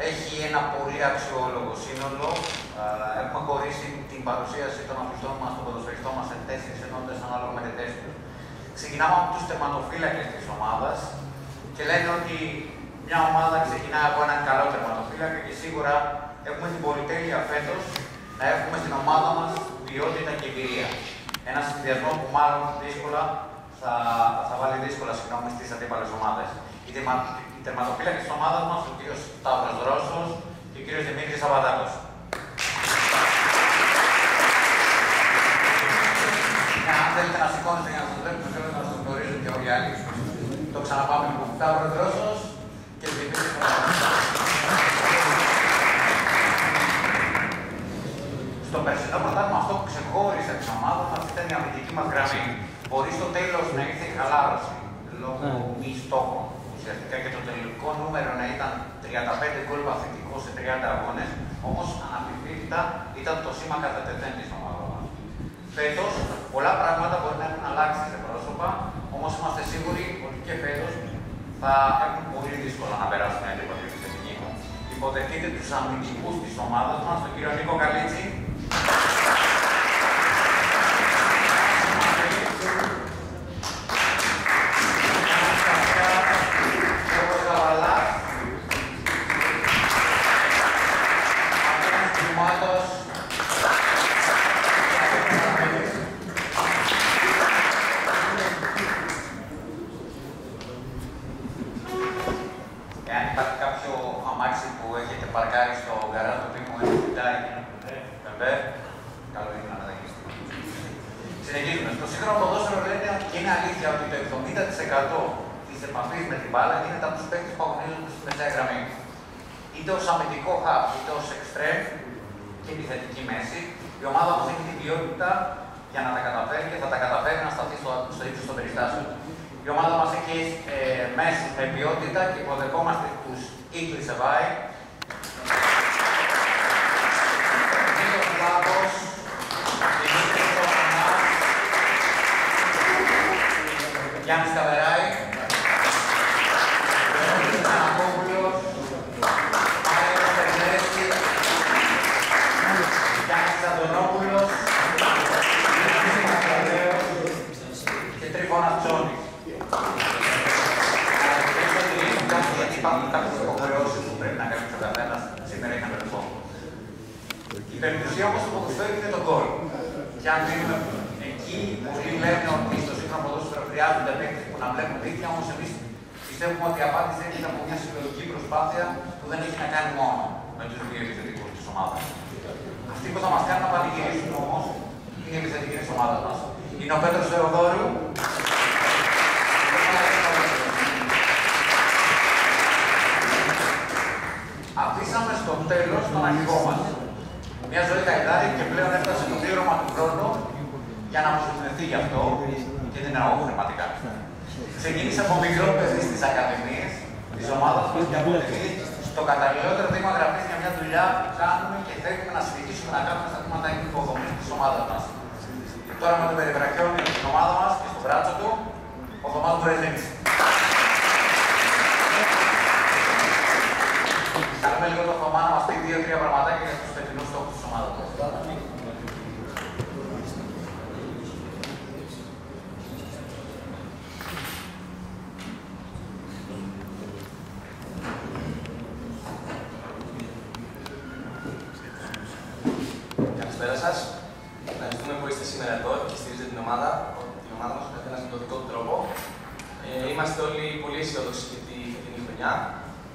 έχει ένα πολύ αξιόλογο σύνολο. Ε, Έχουμε χωρίσει την παρουσίαση των αθλητών μας, των ποδοσφαιριστών μας, σε τέσσερις ενότητες ανάλογα με τη θέση τους. Ξεκινάμε από τους τερματοφύλακες της ομάδας και λένε ότι μια ομάδα ξεκινάει από έναν καλό τερματοφύλακα και σίγουρα έχουμε την πολυτέλεια φέτος να έχουμε στην ομάδα μας ποιότητα και εμπειρία. Ένα συνδυασμό που μάλλον δύσκολα θα, θα βάλει δύσκολα συγγνώμη στις αντίπαλες ομάδες. Οι, τερμα, οι τερματοφύλακες της ομάδας μας, ο κ. Σταύρος Ρώσος και ο κ. Δημήτρης Αβαντάκο. Αν θέλετε να σηκώνετε για να σας βλέπουμε, θέλω να σας γνωρίζουν και όλοι οι άλλοι. Το ξαναπάμε λοιπόν. Σταύρος Ρώσος και Δημήτρης Αβαντάκο. Στο περσινό πρωτάθλημα αυτό που ξεχώρισε ξεχώρισε την ομάδα μας ήταν η αμυντική μας γραμμή. Μπορεί στο τέλο να ήρθε η χαλάρωση λόγω μη στόχων. Ουσιαστικά και το τελικό νούμερο να ήταν 35 γκολ παθητικό σε 30 αγώνες, όμως αναμφισβήτητα ήταν το σήμα κατά τεθέν τη ομάδα μα. Φέτος πολλά πράγματα μπορεί να έχουν αλλάξει σε πρόσωπα, όμως είμαστε σίγουροι ότι και φέτος θα έχουν πολύ δύσκολο να περάσουν την αντίπαλη θετική. Υποδεχτείτε τους αμυντικούς της ομάδας μας, τον κύριο Νίκο Καλίτσι. Γιώργος Καβαλάς. Αντώνης Τζουμάτος. Εάν υπάρχει κάποιο αμάξι που έχετε παρκάρει στο γκαράζ το οποίο μου ζητάει, βέβαια, καλό είναι να μεταγγείλετε. Συνεχίζουμε. Στο σύγχρονο ποδόσφαιρο λένε και είναι αλήθεια ότι το 70% τη επαφή με την μπάλα γίνεται από του παίκτε που αγωνίζονται στη μεσαία γραμμή. Είτε ω αμυντικό χаб, είτε ω εξτρέμ και επιθετική μέση, η ομάδα μα έχει την ποιότητα για να τα καταφέρει και θα τα καταφέρει να σταθεί στο, στο ύψο των περιστάσεων. Η ομάδα μα έχει ε, μέση με ποιότητα και υποδεχόμαστε του Ήγκλη Σεβάη. Νίκος Βλάβος, Δημήτρης Κοφανάς, Γιάννης Καβεράη, Γιώργος Ανακόπουλος, Μάριος Περνέση, Γιάννης Αντωνόπουλος, Γιάννης Μακραδέος και Τρίφωνας Τσόνης. Να ευχαριστήσω τη λύση μου γιατί υπάρχουν κάποιες υποχρεώσεις που πρέπει να κάνει ο καθένας. Σήμερα είχαμε το φόβο. Η περιουσία όμω του ποδοσφαίρου είναι το γκολ. Και αν μείνουμε εκεί, πολλοί λένε ότι στο σύγχρονο ποδόσφαιρο χρειάζονται παίκτε που να βλέπουν δίκτυα, όμω εμεί πιστεύουμε ότι η απάντηση έρχεται από μια συλλογική προσπάθεια που δεν έχει να κάνει μόνο με τους δύο επιθετικούς της ομάδας. Αυτοί που θα μας κάνουν να πανηγυρίσουν όμως είναι οι επιθετικοί της ομάδας μας. Είναι ο Πέτρος Θεοδόρου. Αφήσαμε στο τέλος τον αρχηγό μας. Μια ζωή καηδάρη και πλέον έφτασε το πλήρωμα του χρόνου για να μας δημιουργηθεί γι' αυτό και την εννοώ χρηματικά. Ξεκίνησε από μικρό παιδί στις ακαδημίες της ομάδας μας και αποτελεί στο καταλληλότερο δείγμα γραφής για μια δουλειά που κάνουμε και θέλουμε να συνεχίσουμε να κάνουμε στα βήματα υποδομή της ομάδας μας. Τώρα με τον περιβραχιόνιο στην ομάδας μας και στο μπράτσο του, ο Θωμάς Μπρεζίνης. Καλούμε λίγο το Θωμά να μας πει δύο-τρία πραγματάκια για τους φετινούς στόχους της ομάδας μας. Καλησπέρα σα. Ευχαριστούμε που είστε σήμερα εδώ και στηρίζετε την ομάδα, την ομάδα μα, ο καθένα με τον δικό του τρόπο. Ε, είμαστε όλοι πολύ αισιόδοξοι για τη φετινή χρονιά.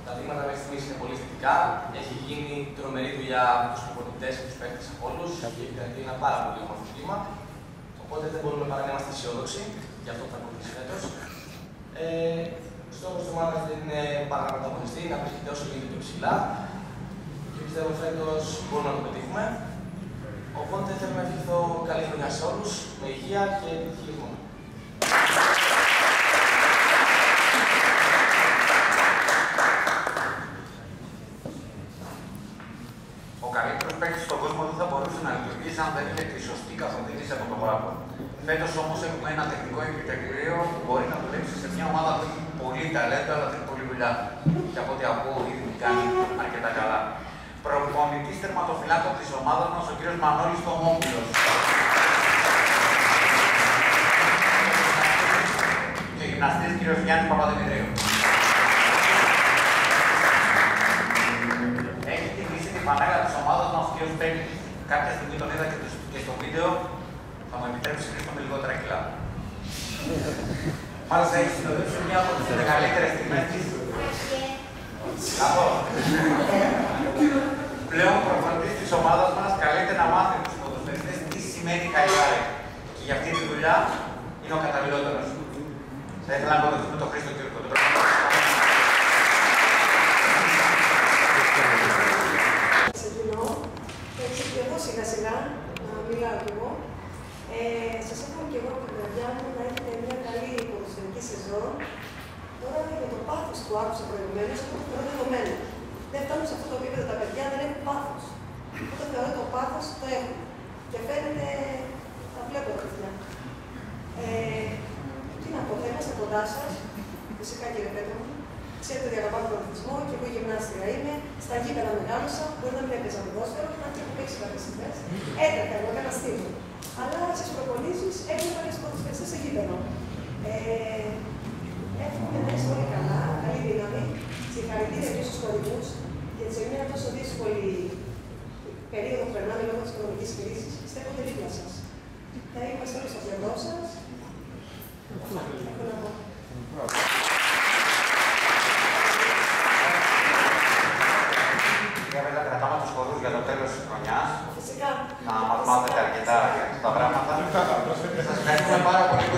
Τα δείγματα μέχρι στιγμή είναι πολύ θετικά. Έχει γίνει τρομερή δουλειά από του προπονητέ και του παίκτε από όλου και έχει κρατεί ένα πάρα πολύ όμορφο κλίμα. Οπότε δεν μπορούμε παρά να είμαστε αισιόδοξοι για αυτό που θα ακολουθήσει φέτο. Ε, ο στόχο τη ομάδα δεν είναι πάρα να πρωταγωνιστεί, να βρίσκεται όσο γίνεται πιο ψηλά. Και πιστεύω φέτος μπορούμε να το πετύχουμε. Οπότε θέλω να ευχηθώ καλή χρονιά σε όλους, με υγεία και επιτυχία μόνο. Ο καλύτερος παίκτης στον κόσμο δεν θα μπορούσε να λειτουργήσει αν δεν είχε τη σωστή καθοδήγηση από τον Μπράβο. Φέτος όμως έχουμε ένα τεχνικό επιτελείο που μπορεί να δουλέψει σε μια ομάδα που έχει πολύ ταλέντο αλλά δεν έχει πολλή δουλειά. Και από ό,τι ακούω ήδη κάνει αρκετά καλά. Προπονητής τερματοφυλάκων της ομάδας μας ο κ. Μανώλης Τομόπουλο. Και γυμναστής κ. Γιάννης Παπαδημητρίου. Έχει τιμήσει τη φανέλα της ομάδας μας ο κ. Πέκη. Κάποια στιγμή τον είδα και, το- και στο βίντεο. Θα μου επιτρέψεις και με λιγότερα κιλά. Μάλιστα έχει συνοδεύσει μια από τις μεγαλύτερες τιμέ τη. Από. Πλέον προπονητής της ομάδας μας καλείται να μάθει τους ποδοσφαιριστές τι σημαίνει καϊδάρι. Και για αυτή τη δουλειά είναι ο καταλληλότερος. Θα ήθελα να αποδεχθούμε τον Χρήστο Κύρκο. τον Ξεκινώ. Θα ξεκινήσω σιγά σιγά να μιλάω κι εγώ. Ε, Σας εύχομαι και εγώ από την καρδιά μου να έχετε μια καλή ποδοσφαιρική σεζόν. Τώρα για το πάθος που άκουσα προηγουμένως, αυτό το θεωρώ δεδομένο. Δεν φτάνουν σε αυτό το επίπεδο τα παιδιά, δεν έχουν πάθος. Οπότε θεωρώ το πάθος το έχουν. Και φαίνεται, τα βλέπω τα παιδιά. Ε, τι να πω, θα είμαστε κοντά σας. Φυσικά κύριε Πέτρο μου. Ξέρετε ότι αγαπάω τον αθλητισμό και εγώ γυμνάστρια είμαι. Στα γήπεδα μεγάλωσα. Μπορεί να μην έπαιζα ποδόσφαιρο, αν και έχω παίξει κάποιες στιγμές. Έτρεχα εγώ, έκανα στήλο. Αλλά στι προπονήσεις έβλεπα και στου ποδοσφαιριστέ σε γήπεδο. Ε, εύχομαι να είστε όλοι καλά, καλή δύναμη. Συγχαρητήρια και στους χωρικού, γιατί σε μια τόσο δύσκολη περίοδο που περνάμε λόγω της οικονομικής κρίσης, στέκονται δίπλα σας. Θα είμαστε όλοι στο πλευρό σας. Αυτά έχω να πω. Κυρία Βέλα, κρατάμε τους χορούς για το τέλος της χρονιάς. Φυσικά. Να μας μάθετε αρκετά για αυτά τα πράγματα. Σας ευχαριστούμε πάρα πολύ που